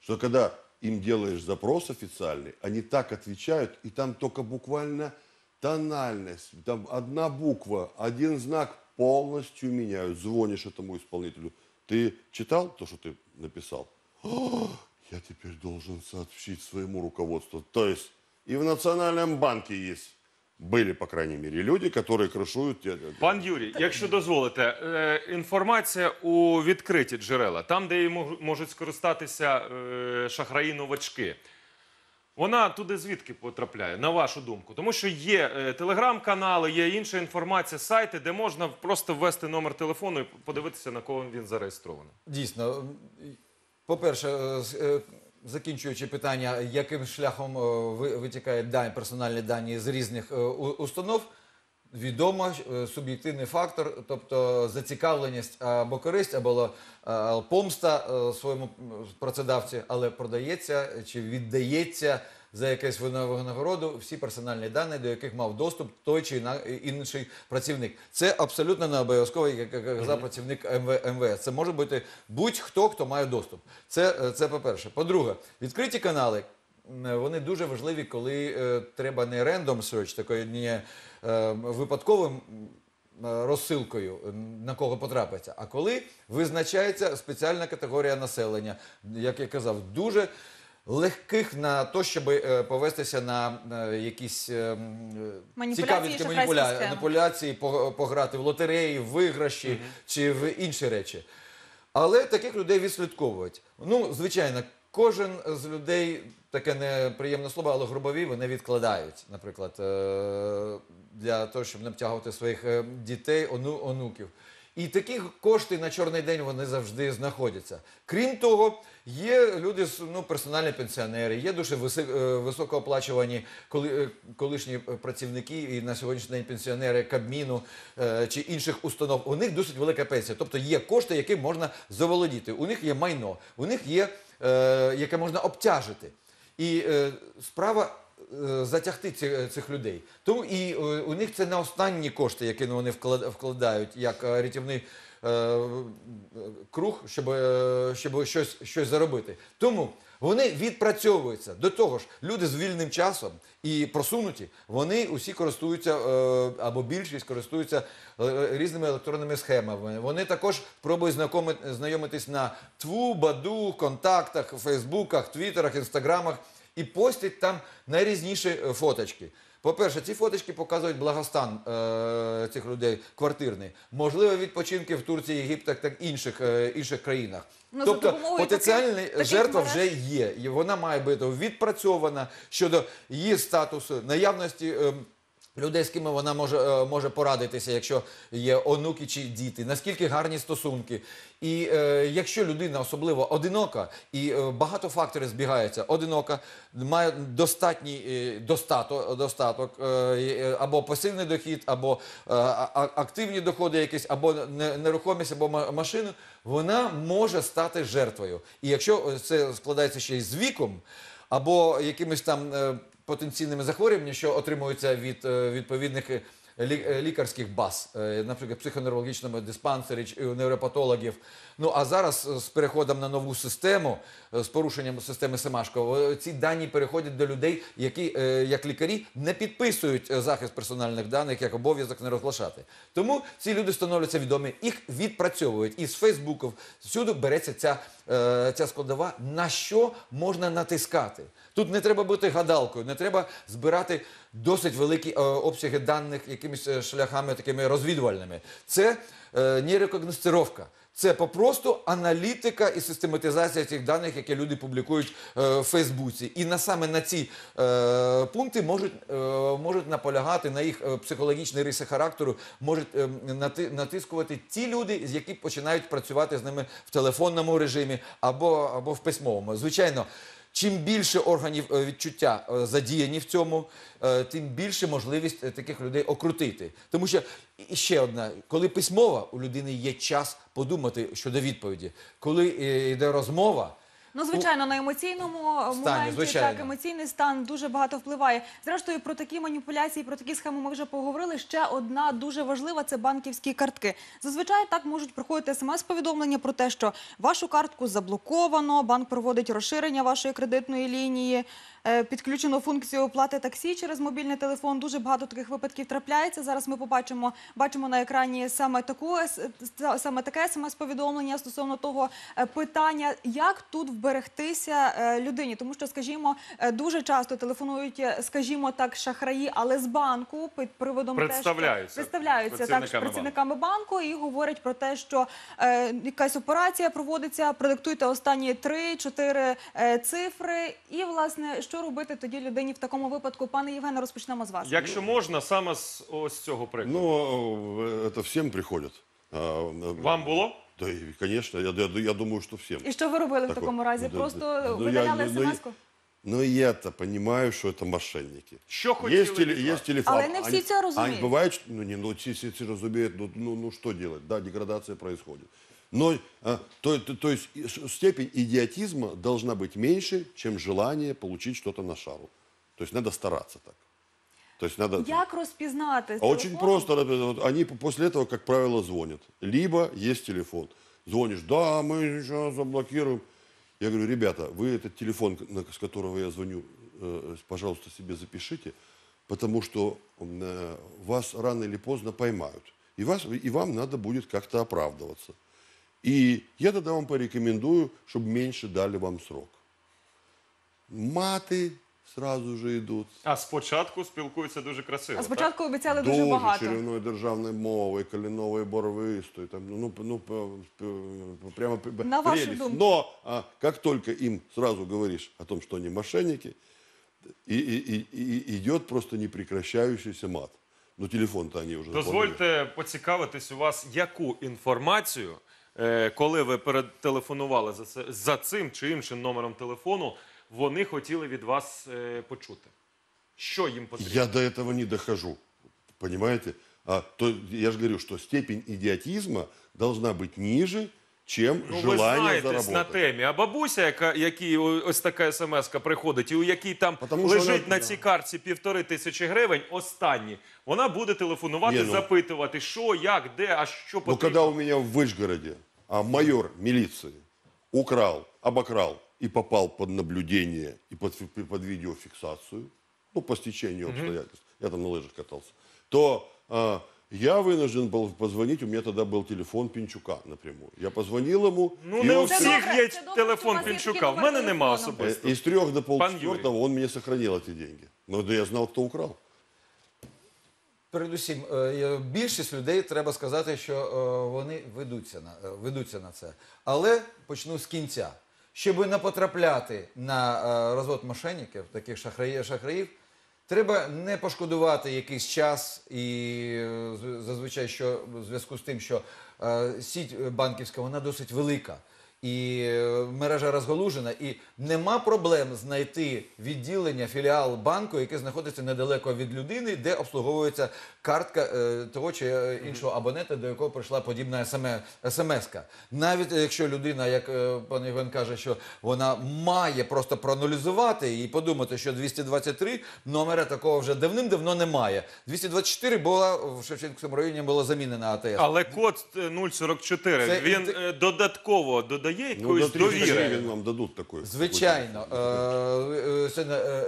что когда им делаешь запрос официальный, они так отвечают, и там только буквально тональность, там одна буква, один знак полностью меняют. Звонишь этому исполнителю. Ты читал то, что ты написал? «О, я теперь должен сообщить своему руководству. То есть и в Национальном банке есть, были, по крайней мере, люди, которые крышуют... те-
Пан Юрій, якщо дозволите, е, інформація у відкриті джерела, там, де її мож- можуть скористатися е, шахраї-новачки. Вона туди звідки потрапляє, на вашу думку? Тому що є е, телеграм-канали, є інша інформація, сайти, де можна просто ввести номер телефону і подивитися, на кого він зареєстрований.
Дійсно, м, по-перше, е, з- е, закінчуючи питання, яким шляхом е, ви- витікають дані, персональні дані з різних е, установ, відомо е, суб'єктивний фактор, тобто зацікавленість або користь, або помста своєму працедавці, але продається чи віддається за якесь вина- винагороду всі персональні дані, до яких мав доступ той чи інший працівник. Це абсолютно не обов'язково, як казав працівник МВ, МВС. Це може бути будь-хто, хто має доступ. Це, е, це по-перше. По-друге, відкриті канали. Вони дуже важливі, коли е, треба не random search, такою не е, випадковим е, розсилкою, на кого потрапиться, а коли визначається спеціальна категорія населення, як я казав, дуже легких на то, щоб е, повестися на е, якісь е, м, е, цікаві маніпуляції, пограти в лотереї, в виграші чи в інші речі. Але таких людей відслідковують. Ну, звичайно, кожен з людей, таке неприємне слово, але грубові вони відкладають. Наприклад, для того, щоб не втягувати своїх дітей, ону, онуків. І такі кошти на чорний день вони завжди знаходяться. Крім того, є люди ну, персональні пенсіонери, є дуже е, високооплачувані коли, е, колишні працівники і на сьогоднішній день пенсіонери Кабміну е, чи інших установ. У них досить велика пенсія. Тобто є кошти, які можна заволодіти. У них є майно, у них є яке можна обтяжити. І справа затягти ці, цих людей. Тому і е, у них це не останні кошти, які вони вклад- вкладають як е, рятівний е, е, круг, щоб, е, щоб щось, щось заробити. Тому вони відпрацьовуються. До того ж, люди з вільним часом і просунуті, вони усі користуються е, або більшість користуються е, різними електронними схемами. Вони також пробують знайоми- знайомитись на ТВУ, Баду, контактах, Фейсбуках, Твіттерах, Інстаграмах і постять там найрізніші е, фоточки. По-перше, ці фоточки показують благостан е, цих людей квартирний, можливо, відпочинки в Турції, Єгиптах та інших, е, інших країнах.
Ну,
тобто потенціальна
таких
жертва вже є, і вона має бути відпрацьована щодо її статусу, наявності. ем, Людей, з ким вона може, е, може порадитися, якщо є онуки чи діти, наскільки гарні стосунки. І е, якщо людина особливо одинока, і е, багато факторів збігаються, одинока, має достатній е, достаток, достаток е, е, або пасивний дохід, або е, активні доходи якісь, або нерухомість, або машину, вона може стати жертвою. І якщо це складається ще й з віком, або якимись там е, потенційними захворюваннями, що отримуються від е, відповідних е, е, лікарських баз, наприклад, психоневрологічному диспансері невропатологів. Ну а зараз з переходом на нову систему, з порушенням системи Семашко, ці дані переходять до людей, які як лікарі не підписують захист персональних даних як обов'язок не розглашати. Тому ці люди становляться відомі, їх відпрацьовують. І з Фейсбуків всюди береться ця, ця складова, на що можна натискати. Тут не треба бути гадалкою, не треба збирати досить великі е, обсяги даних якимись е, шляхами такими розвідувальними. Це е, нейрокогностировка. Це попросту аналітика і систематизація цих даних, які люди публікують е, в Фейсбуці. І на саме на ці е, пункти можуть, е, можуть наполягати на їх е, психологічні риси характеру, можуть е, нати, натискувати ті люди, які починають працювати з ними в телефонному режимі або, або в письмовому. Звичайно. Чим більше органів е, відчуття е, задіяні в цьому, е, тим більше можливість таких людей окрутити. Тому що і ще одна, коли письмова, у людини є час подумати щодо відповіді. Коли йде розмова,
Ну, звичайно, на емоційному моменті
звичайно.
так емоційний стан дуже багато впливає. Зрештою, про такі маніпуляції, про такі схеми ми вже поговорили. Ще одна дуже важлива це банківські картки. Зазвичай так можуть приходити смс-повідомлення про те, що вашу картку заблоковано, банк проводить розширення вашої кредитної лінії. Е, Підключено функцію оплати таксі через мобільний телефон. Дуже багато таких випадків трапляється. Зараз ми побачимо, бачимо на екрані саме таку саме таке смс-повідомлення стосовно того е, питання, як тут вберегтися е, людині, тому що, скажімо, дуже часто телефонують, скажімо так, шахраї, але з банку під приводом те, що-
Представляються
представляються так
працівниками
працівниками банку і говорять про те, що е, якась операція проводиться. Продиктуйте останні 3-4 е, цифри. І власне, що робити тоді людині в такому випадку? Пане Євгене, розпочнемо з вас.
Якщо можна, саме з ось цього прикладу.
Ну, э, это всем приходит. А, э,
Вам було?
Да, и, конечно, я, я, я думаю, что всем.
І що ви робили в
Такое.
такому разі?
Да,
Просто
да. Ну,
видаляли
я- ну, я-
смс-ку?
Но я-то понимаю, что это мошенники.
Що хотіли
Есть, теле-
від вас?
есть телефон.
Але не всі це розуміють.
Они бывает, что- ну, не, ну, все, все, все разумеют, ну, ну, ну, что делать? Да, деградация происходит. Но, а, то, то, то есть степень идиотизма должна быть меньше, чем желание получить что-то на шару. То есть надо стараться так. То есть надо...
Як розпізнати?
Очень просто. Они после этого, как правило, звонят. Либо есть телефон. Звонишь, да, мы сейчас заблокируем. Я говорю, ребята, вы этот телефон, с которого я звоню, э, пожалуйста, себе запишите, потому что э, вас рано или поздно поймают. И, вас, и вам надо будет как-то оправдываться. И я тогда вам порекомендую, чтобы меньше дали вам срок. Маты сразу же идут.
А спочатку спілкуються дуже красиво.
А
так?
спочатку обіцяли дуже
Дуже
багато.
чарівною державною мовою, каліновою борвистою, там, ну, ну, п- прямо
На вашу
прелесть.
думку.
Но а, как только им сразу говоришь о том, что они мошенники, и, и- и- и идет просто непрекращающийся мат. Но телефон-то они уже.
Дозвольте поцікавитись у вас, яку інформацію, коли ви перетелефонували за, цим чи іншим номером телефону, вони хотіли від вас е, почути. Що їм потрібно?
Я до этого не дохожу, понимаете? А, то, я же говорю, что степень идиотизма должна быть ниже, чем
Ну, ви
желание
знаєтесь на темі. А бабуся, яка якій ось така смс-ка приходить, і у якій там
Потому
лежить
вона-
на цій картці півтори тисячі гривень, останні, вона буде телефонувати,
Ні, ну-
запитувати, що, як, де, а що
Но
потрібно.
когда у меня в Вышгороде а, майор милиции украл, обокрал и попал под наблюдение и под, фи- под видеофиксацию, ну, по стечению обстоятельств, я там на лыжах катался, то а, я вынужден был позвонить, у меня тогда был телефон Пинчука напрямую. Я позвонил ему,
Ну,
и
не у
он
Це
всіх
добре,
є
це добре, що у
телефон
вас є
Пінчука.
такий
В мене
номер
нема
телефону.
э,
особисто.
из трех до
Пан
полчетвертого он мне сохранил эти деньги. Но да я знал, кто украл.
Передусім, е, більшість людей треба сказати, що е, вони ведуться на, е, ведуться на це. Але почну з кінця. Щоб не потрапляти на е, розвод мошенників, таких шахраїв, шахраїв, треба не пошкодувати якийсь час і е, зазвичай, що в зв'язку з тим, що е, сіть банківська вона досить велика. І е, мережа розгалужена, і нема проблем знайти відділення, філіал банку, яке знаходиться недалеко від людини, де обслуговується картка е, того чи е, іншого абонента, до якого прийшла подібна смс-ка. Навіть якщо людина, як е, пан Євген каже, що вона має просто проаналізувати і подумати, що 223 номера такого вже давним-давно немає. 224 була в Шевченківському районі була замінена АТС.
Але код е, 044,
Це
він е, додатково додає
Ну,
якоїсь
30
довіри.
гривен вам дадут такой.
Звичайно, е, е,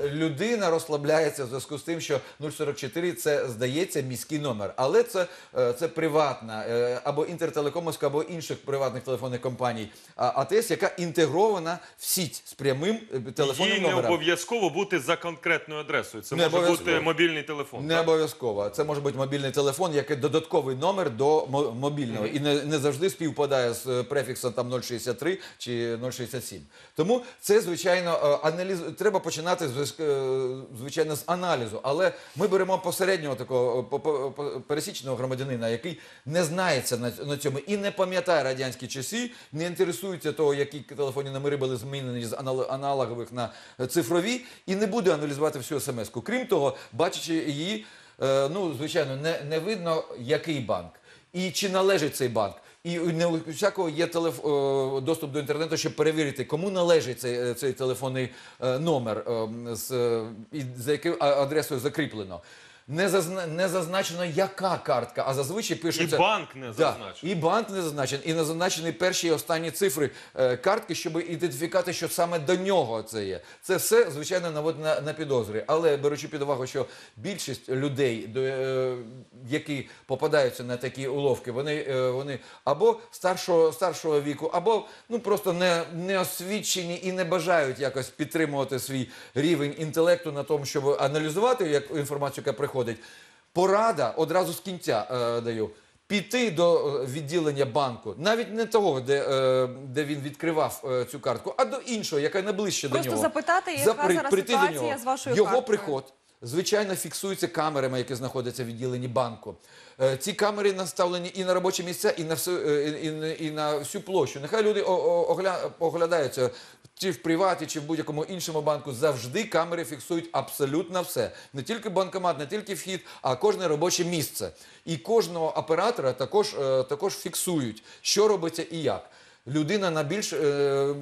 е, людина розслабляється в зв'язку з тим, що 044 це здається міський номер, але це, е, це приватна е, або інтертелекомовська, або інших приватних телефонних компаній. А АТС, яка інтегрована в сіть з прямим телефонним
Їй не
номером.
обов'язково бути за конкретною адресою. Це
Не
може
обов'язково.
бути мобільний телефон.
Не
так?
обов'язково. Це може бути мобільний телефон, як і додатковий номер до мо- мобільного. І не, не завжди співпадає з префіксом там 063 чи 067. Тому це, звичайно, е, аналіз... треба починати е, звичайно з аналізу. Але ми беремо посереднього такого е, пересічного громадянина, який не знається на, цьому і не пам'ятає радянські часи, не інтересується того, які телефонні номери були змінені з аналогових на цифрові, і не буде аналізувати всю смс-ку. Крім того, бачачи її, ну, звичайно, не, не видно, який банк і чи належить цей банк. І не у всякого є телеф... е, доступ до інтернету, щоб перевірити, кому належить цей, цей телефонний е, номер, е, з, за якою адресою закріплено. Не, зазна... не зазначено, яка картка, а зазвичай
І банк не
Да,
зазначений.
і банк не зазначений, і не зазначені перші і останні цифри е, картки, щоб ідентифікувати, що саме до нього це є. Це все, звичайно, наводить на, на підозри. Але беручи під увагу, що більшість людей, до, е, які попадаються на такі уловки, вони, е, вони або старшого, старшого віку, або ну, просто не, не освічені і не бажають якось підтримувати свій рівень інтелекту на тому, щоб аналізувати як інформацію, яка приходить. Порада одразу з кінця е, даю. Піти до е, відділення банку, навіть не того, де, е, де він відкривав е, цю картку, а до іншого, яка найближче
Просто
до нього.
запитати, яка
Запри-
зараз
до
ситуація
нього.
з вашою
Його
карткою.
приход, звичайно, фіксується камерами, які знаходяться в відділенні банку. Ці камери наставлені і на робочі місця, і на всю, е, і, і на всю площу. Нехай люди оглядаються чи в приваті, чи в будь-якому іншому банку. Завжди камери фіксують абсолютно все. Не тільки банкомат, не тільки вхід, а кожне робоче місце. І кожного оператора також, е, також фіксують, що робиться і як. Людина на більш е,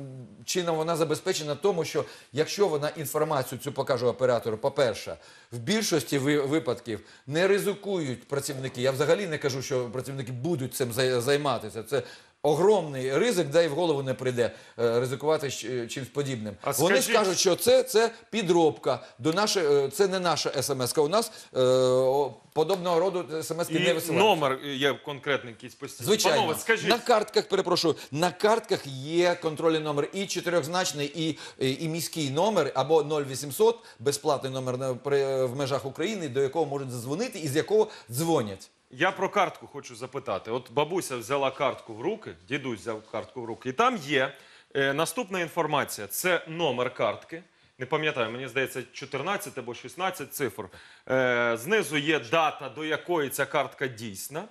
чином вона забезпечена тому, що якщо вона інформацію цю покаже оператору, по-перше, в більшості ви- випадків не ризикують працівники. Я взагалі не кажу, що працівники будуть цим зай- займатися. Це огромний ризик, де й в голову не прийде е, ризикувати щ- чимось подібним.
А
Вони
скажіть-
скажуть, що це, це підробка. До нашої, е, це не наша смс. У нас е, подобного роду смс не
І
висилаються.
номер є конкретний якийсь постійний.
Звичайно,
Панове, скажіть,
на картках, перепрошую, на картках є контрольний номер і чотирьохзначний, і, і, і міський номер, або 0800, безплатний номер на- при- в межах України, до якого можуть задзвонити і з якого дзвонять.
Я про картку хочу запитати. От бабуся взяла картку в руки, дідусь взяв картку в руки, і там є е, наступна інформація: це номер картки, Не пам'ятаю, мені здається, 14 або 16 цифр. Е, знизу є дата, до якої ця картка дійсна.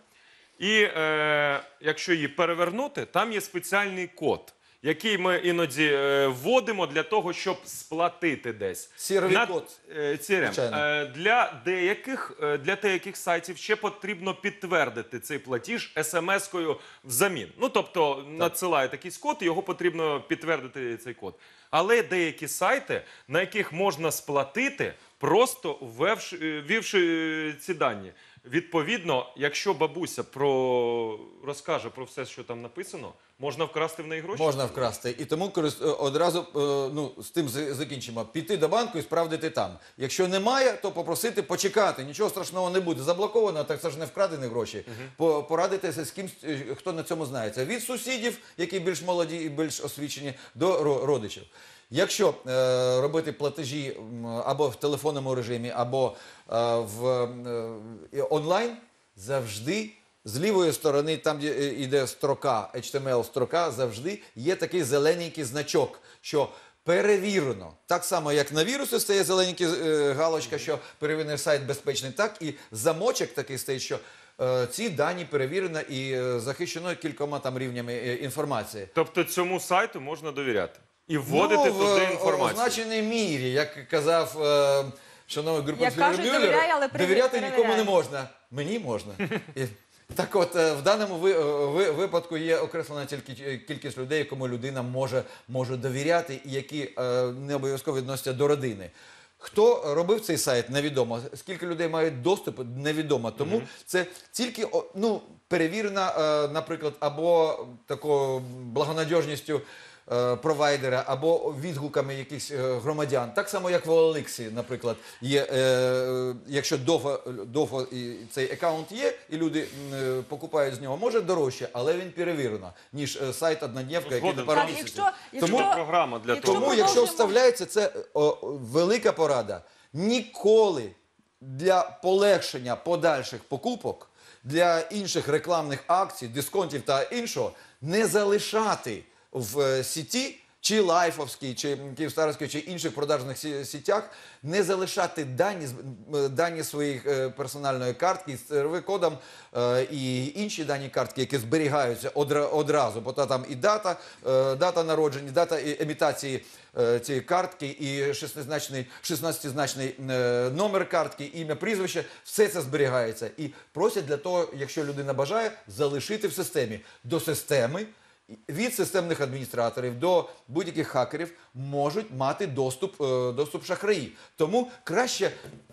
І е, якщо її перевернути, там є спеціальний код, який ми іноді е, вводимо для того, щоб сплатити десь.
Сіровий код.
Е, CRM.
Звичайно.
Е, для деяких е, для деяких сайтів ще потрібно підтвердити цей платіж смс-кою взамін. Ну тобто надсилають якийсь код, і його потрібно підтвердити цей код. Але деякі сайти, на яких можна сплатити, просто ввевши, е, ввівши е, ці дані. Відповідно, якщо бабуся про розкаже про все, що там написано, можна вкрасти в неї гроші.
Можна вкрасти. І тому корист... е, одразу е, ну, з тим закінчимо. Піти до банку і справдити там. Якщо немає, то попросити почекати. Нічого страшного не буде. Заблоковано, так це ж не вкрадені гроші. По- Порадитися з кимсь, е, хто на цьому знається. Від сусідів, які більш молоді і більш освічені, до родичів. Якщо е, робити платежі або в телефонному режимі, або е, в е, онлайн, завжди з лівої сторони, там де е, йде строка, HTML строка, завжди є такий зелененький значок, що перевірено. Так само, як на вірусі стає зелененький е, галочка, що перевірений сайт безпечний, так і замочок такий стоїть, що е, ці дані перевірено і е, захищено кількома там рівнями інформації.
Тобто цьому сайту можна довіряти і вводити
ну,
туди
в
інформацію.
означеній мірі, як казав е, шановний
Як
група
кажуть, довіряй, але
довіряти нікому не можна. Мені можна. І, так от, е, в даному ви, е, ви- випадку є окреслена тільки е, кількість людей, кому людина може, може довіряти, і які е, не обов'язково відносяться до родини. Хто робив цей сайт, невідомо. Скільки людей мають доступ, невідомо. Тому це тільки о, ну, перевірена, е, наприклад, або такою благонадіжністю е, провайдера, або відгуками якихось е, громадян. Так само, як в OLX, наприклад, є, е, якщо довго, довго цей аккаунт є, і люди е, покупають з нього, може дорожче, але він перевірено, ніж е, сайт однодневка, який на пару місяців.
якщо, якщо,
Тому програма для
якщо
того.
Тому, якщо вставляється, це о, велика порада. Ніколи для полегшення подальших покупок, для інших рекламних акцій, дисконтів та іншого не залишати в е, сіті. Чи лайфовській, чи Київстарській, чи інших продажних сі- сітях не залишати дані з- дані своїх е, персональної картки з crv кодом е, і інші дані картки, які зберігаються одра- одразу, бо та там і дата, е, дата народження, дата емітації е, цієї картки, і 16-значний, 16-значний е, номер картки, ім'я, прізвище, все це зберігається. І просять для того, якщо людина бажає, залишити в системі до системи. Від системних адміністраторів до будь-яких хакерів можуть мати доступ, е, доступ шахраї. Тому краще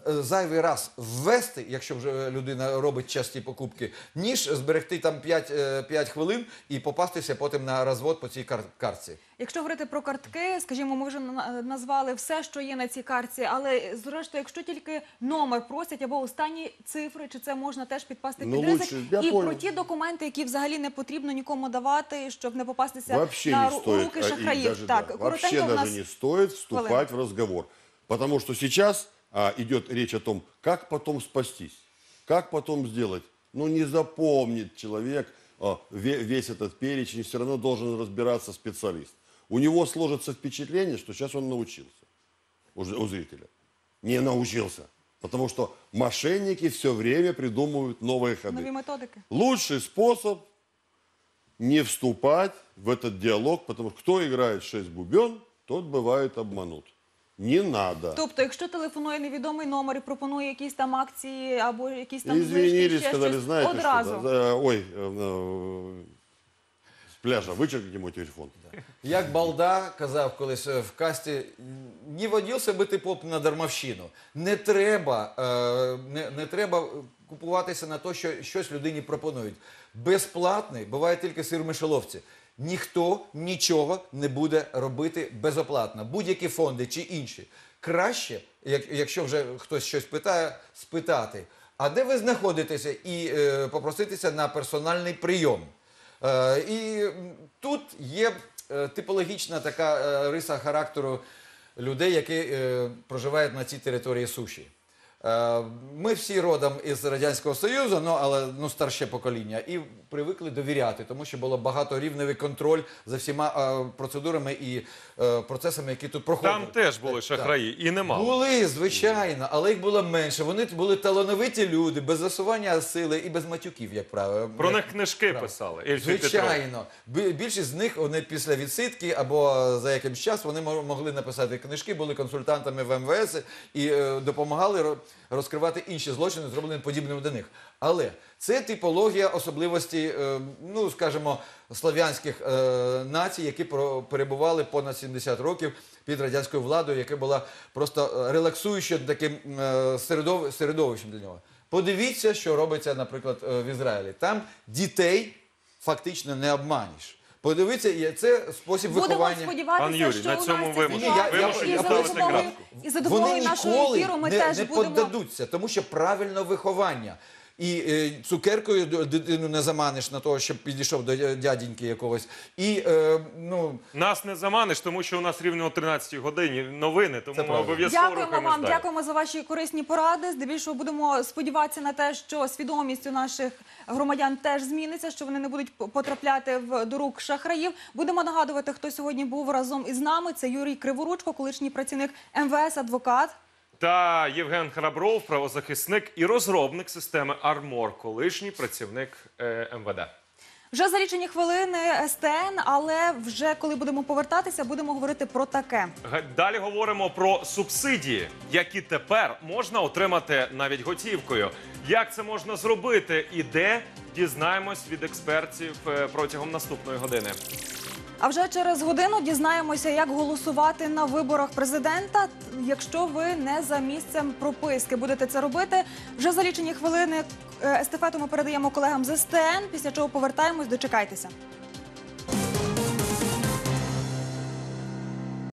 е, зайвий раз ввести, якщо вже людина робить часті покупки, ніж зберегти там 5, е, 5 хвилин і попастися потім на розвод по цій кар- картці.
Якщо говорити про картки, скажімо, ми вже на- назвали все, що є на цій картці, але зрештою, якщо тільки номер просять або останні цифри, чи це можна теж підпасти
Ну,
під ризик?
я
і
понял.
про ті документи, які взагалі не потрібно нікому давати, щоб не попастися
Вообще
на
не
руки шахраїв. так, коротенько
даже не стоит вступать в разговор. Потому что сейчас а, идет речь о том, как потом спастись, как потом сделать. Ну, не запомнит человек а, ве- весь этот перечень, все равно должен разбираться специалист. У него сложится впечатление, что сейчас он научился у, у зрителя. Не научился. Потому что мошенники все время придумывают новые ходы.
нові методики.
Лучший способ не вступать в этот диалог, потому что кто играет шесть бубен, тот бывает обманут. Не надо.
Тобто, якщо телефонує невідомий номер і пропонує якісь там акції або якісь там знижки,
Извинились,
ще
сказали,
щось,
знаете
одразу.
что, да, да, ой, э, э, с пляжа вычеркните мой телефон.
Як Балда казав колись е, в касті, не водився би ти поп на дармовщину. Не треба, е, не, не треба купуватися на те, що щось людині пропонують. Безплатний буває тільки сир в мишеловці. Ніхто нічого не буде робити безоплатно. Будь-які фонди чи інші. Краще, як, якщо вже хтось щось питає, спитати. А де ви знаходитеся і е, попроситися на персональний прийом. Е, і тут є е, типологічна така е, риса характеру людей, які е, проживають на цій території суші. Е, Ми всі родом із Радянського Союзу, ну але ну старше покоління, і привикли довіряти, тому що було багаторівневий контроль за всіма е, процедурами і е, процесами, які тут проходили.
Там теж були
Так,
і немало.
Були, звичайно, але їх було менше. Вони були талановиті люди, без засування сили і без матюків, як правило.
Про них книжки
Правда.
писали. Ільф.
Звичайно, Бі- більшість з них вони після відсидки або за якимсь час вони мо- могли написати книжки, були консультантами в МВС і е, допомагали розкривати інші злочини, зроблені подібними до них. Але це типологія особливості, е, ну скажімо, слов'янських е, націй, які перебували понад 70 років під радянською владою, яка була просто е, релаксуючим таким середовищем для нього. Подивіться, що робиться, наприклад, в Ізраїлі. Там дітей фактично не обманеш. Подивіться, і це спосіб
Будемо
виховання.
сподіватися,
Пан Юрій,
що
на
у нас
ви
ця
Ні,
ситуація
я- я-
і
я
за допомогою, і за допомогою
Вони
нашого
ніколи
ефіру ми
не,
теж
не
будемо
поддадуться, тому що правильне виховання. І е, цукеркою дитину не заманиш на того, щоб підійшов до дя- дяденьки якогось. І е, ну
Нас не заманиш, тому що у нас рівно о 13 годині новини, тому
Це
ми обов'язково
Дякуємо вам,
далі.
дякуємо за ваші корисні поради. Здебільшого будемо сподіватися на те, що свідомість у наших громадян теж зміниться, що вони не будуть потрапляти в до рук шахраїв. Будемо нагадувати, хто сьогодні був разом із нами. Це Юрій Криворучко, колишній працівник МВС, адвокат.
Та Євген Храбров, правозахисник і розробник системи Армор, колишній працівник е, МВД.
Вже за лічені хвилини СТН, але вже коли будемо повертатися, будемо говорити про таке.
Га- Далі говоримо про субсидії, які тепер можна отримати навіть готівкою. Як це можна зробити і де дізнаємось від експертів е, протягом наступної години.
А вже через годину дізнаємося, як голосувати на виборах президента, якщо ви не за місцем прописки будете це робити. Вже за лічені хвилини е, естафету ми передаємо колегам з СТН, після чого повертаємось. Дочекайтеся.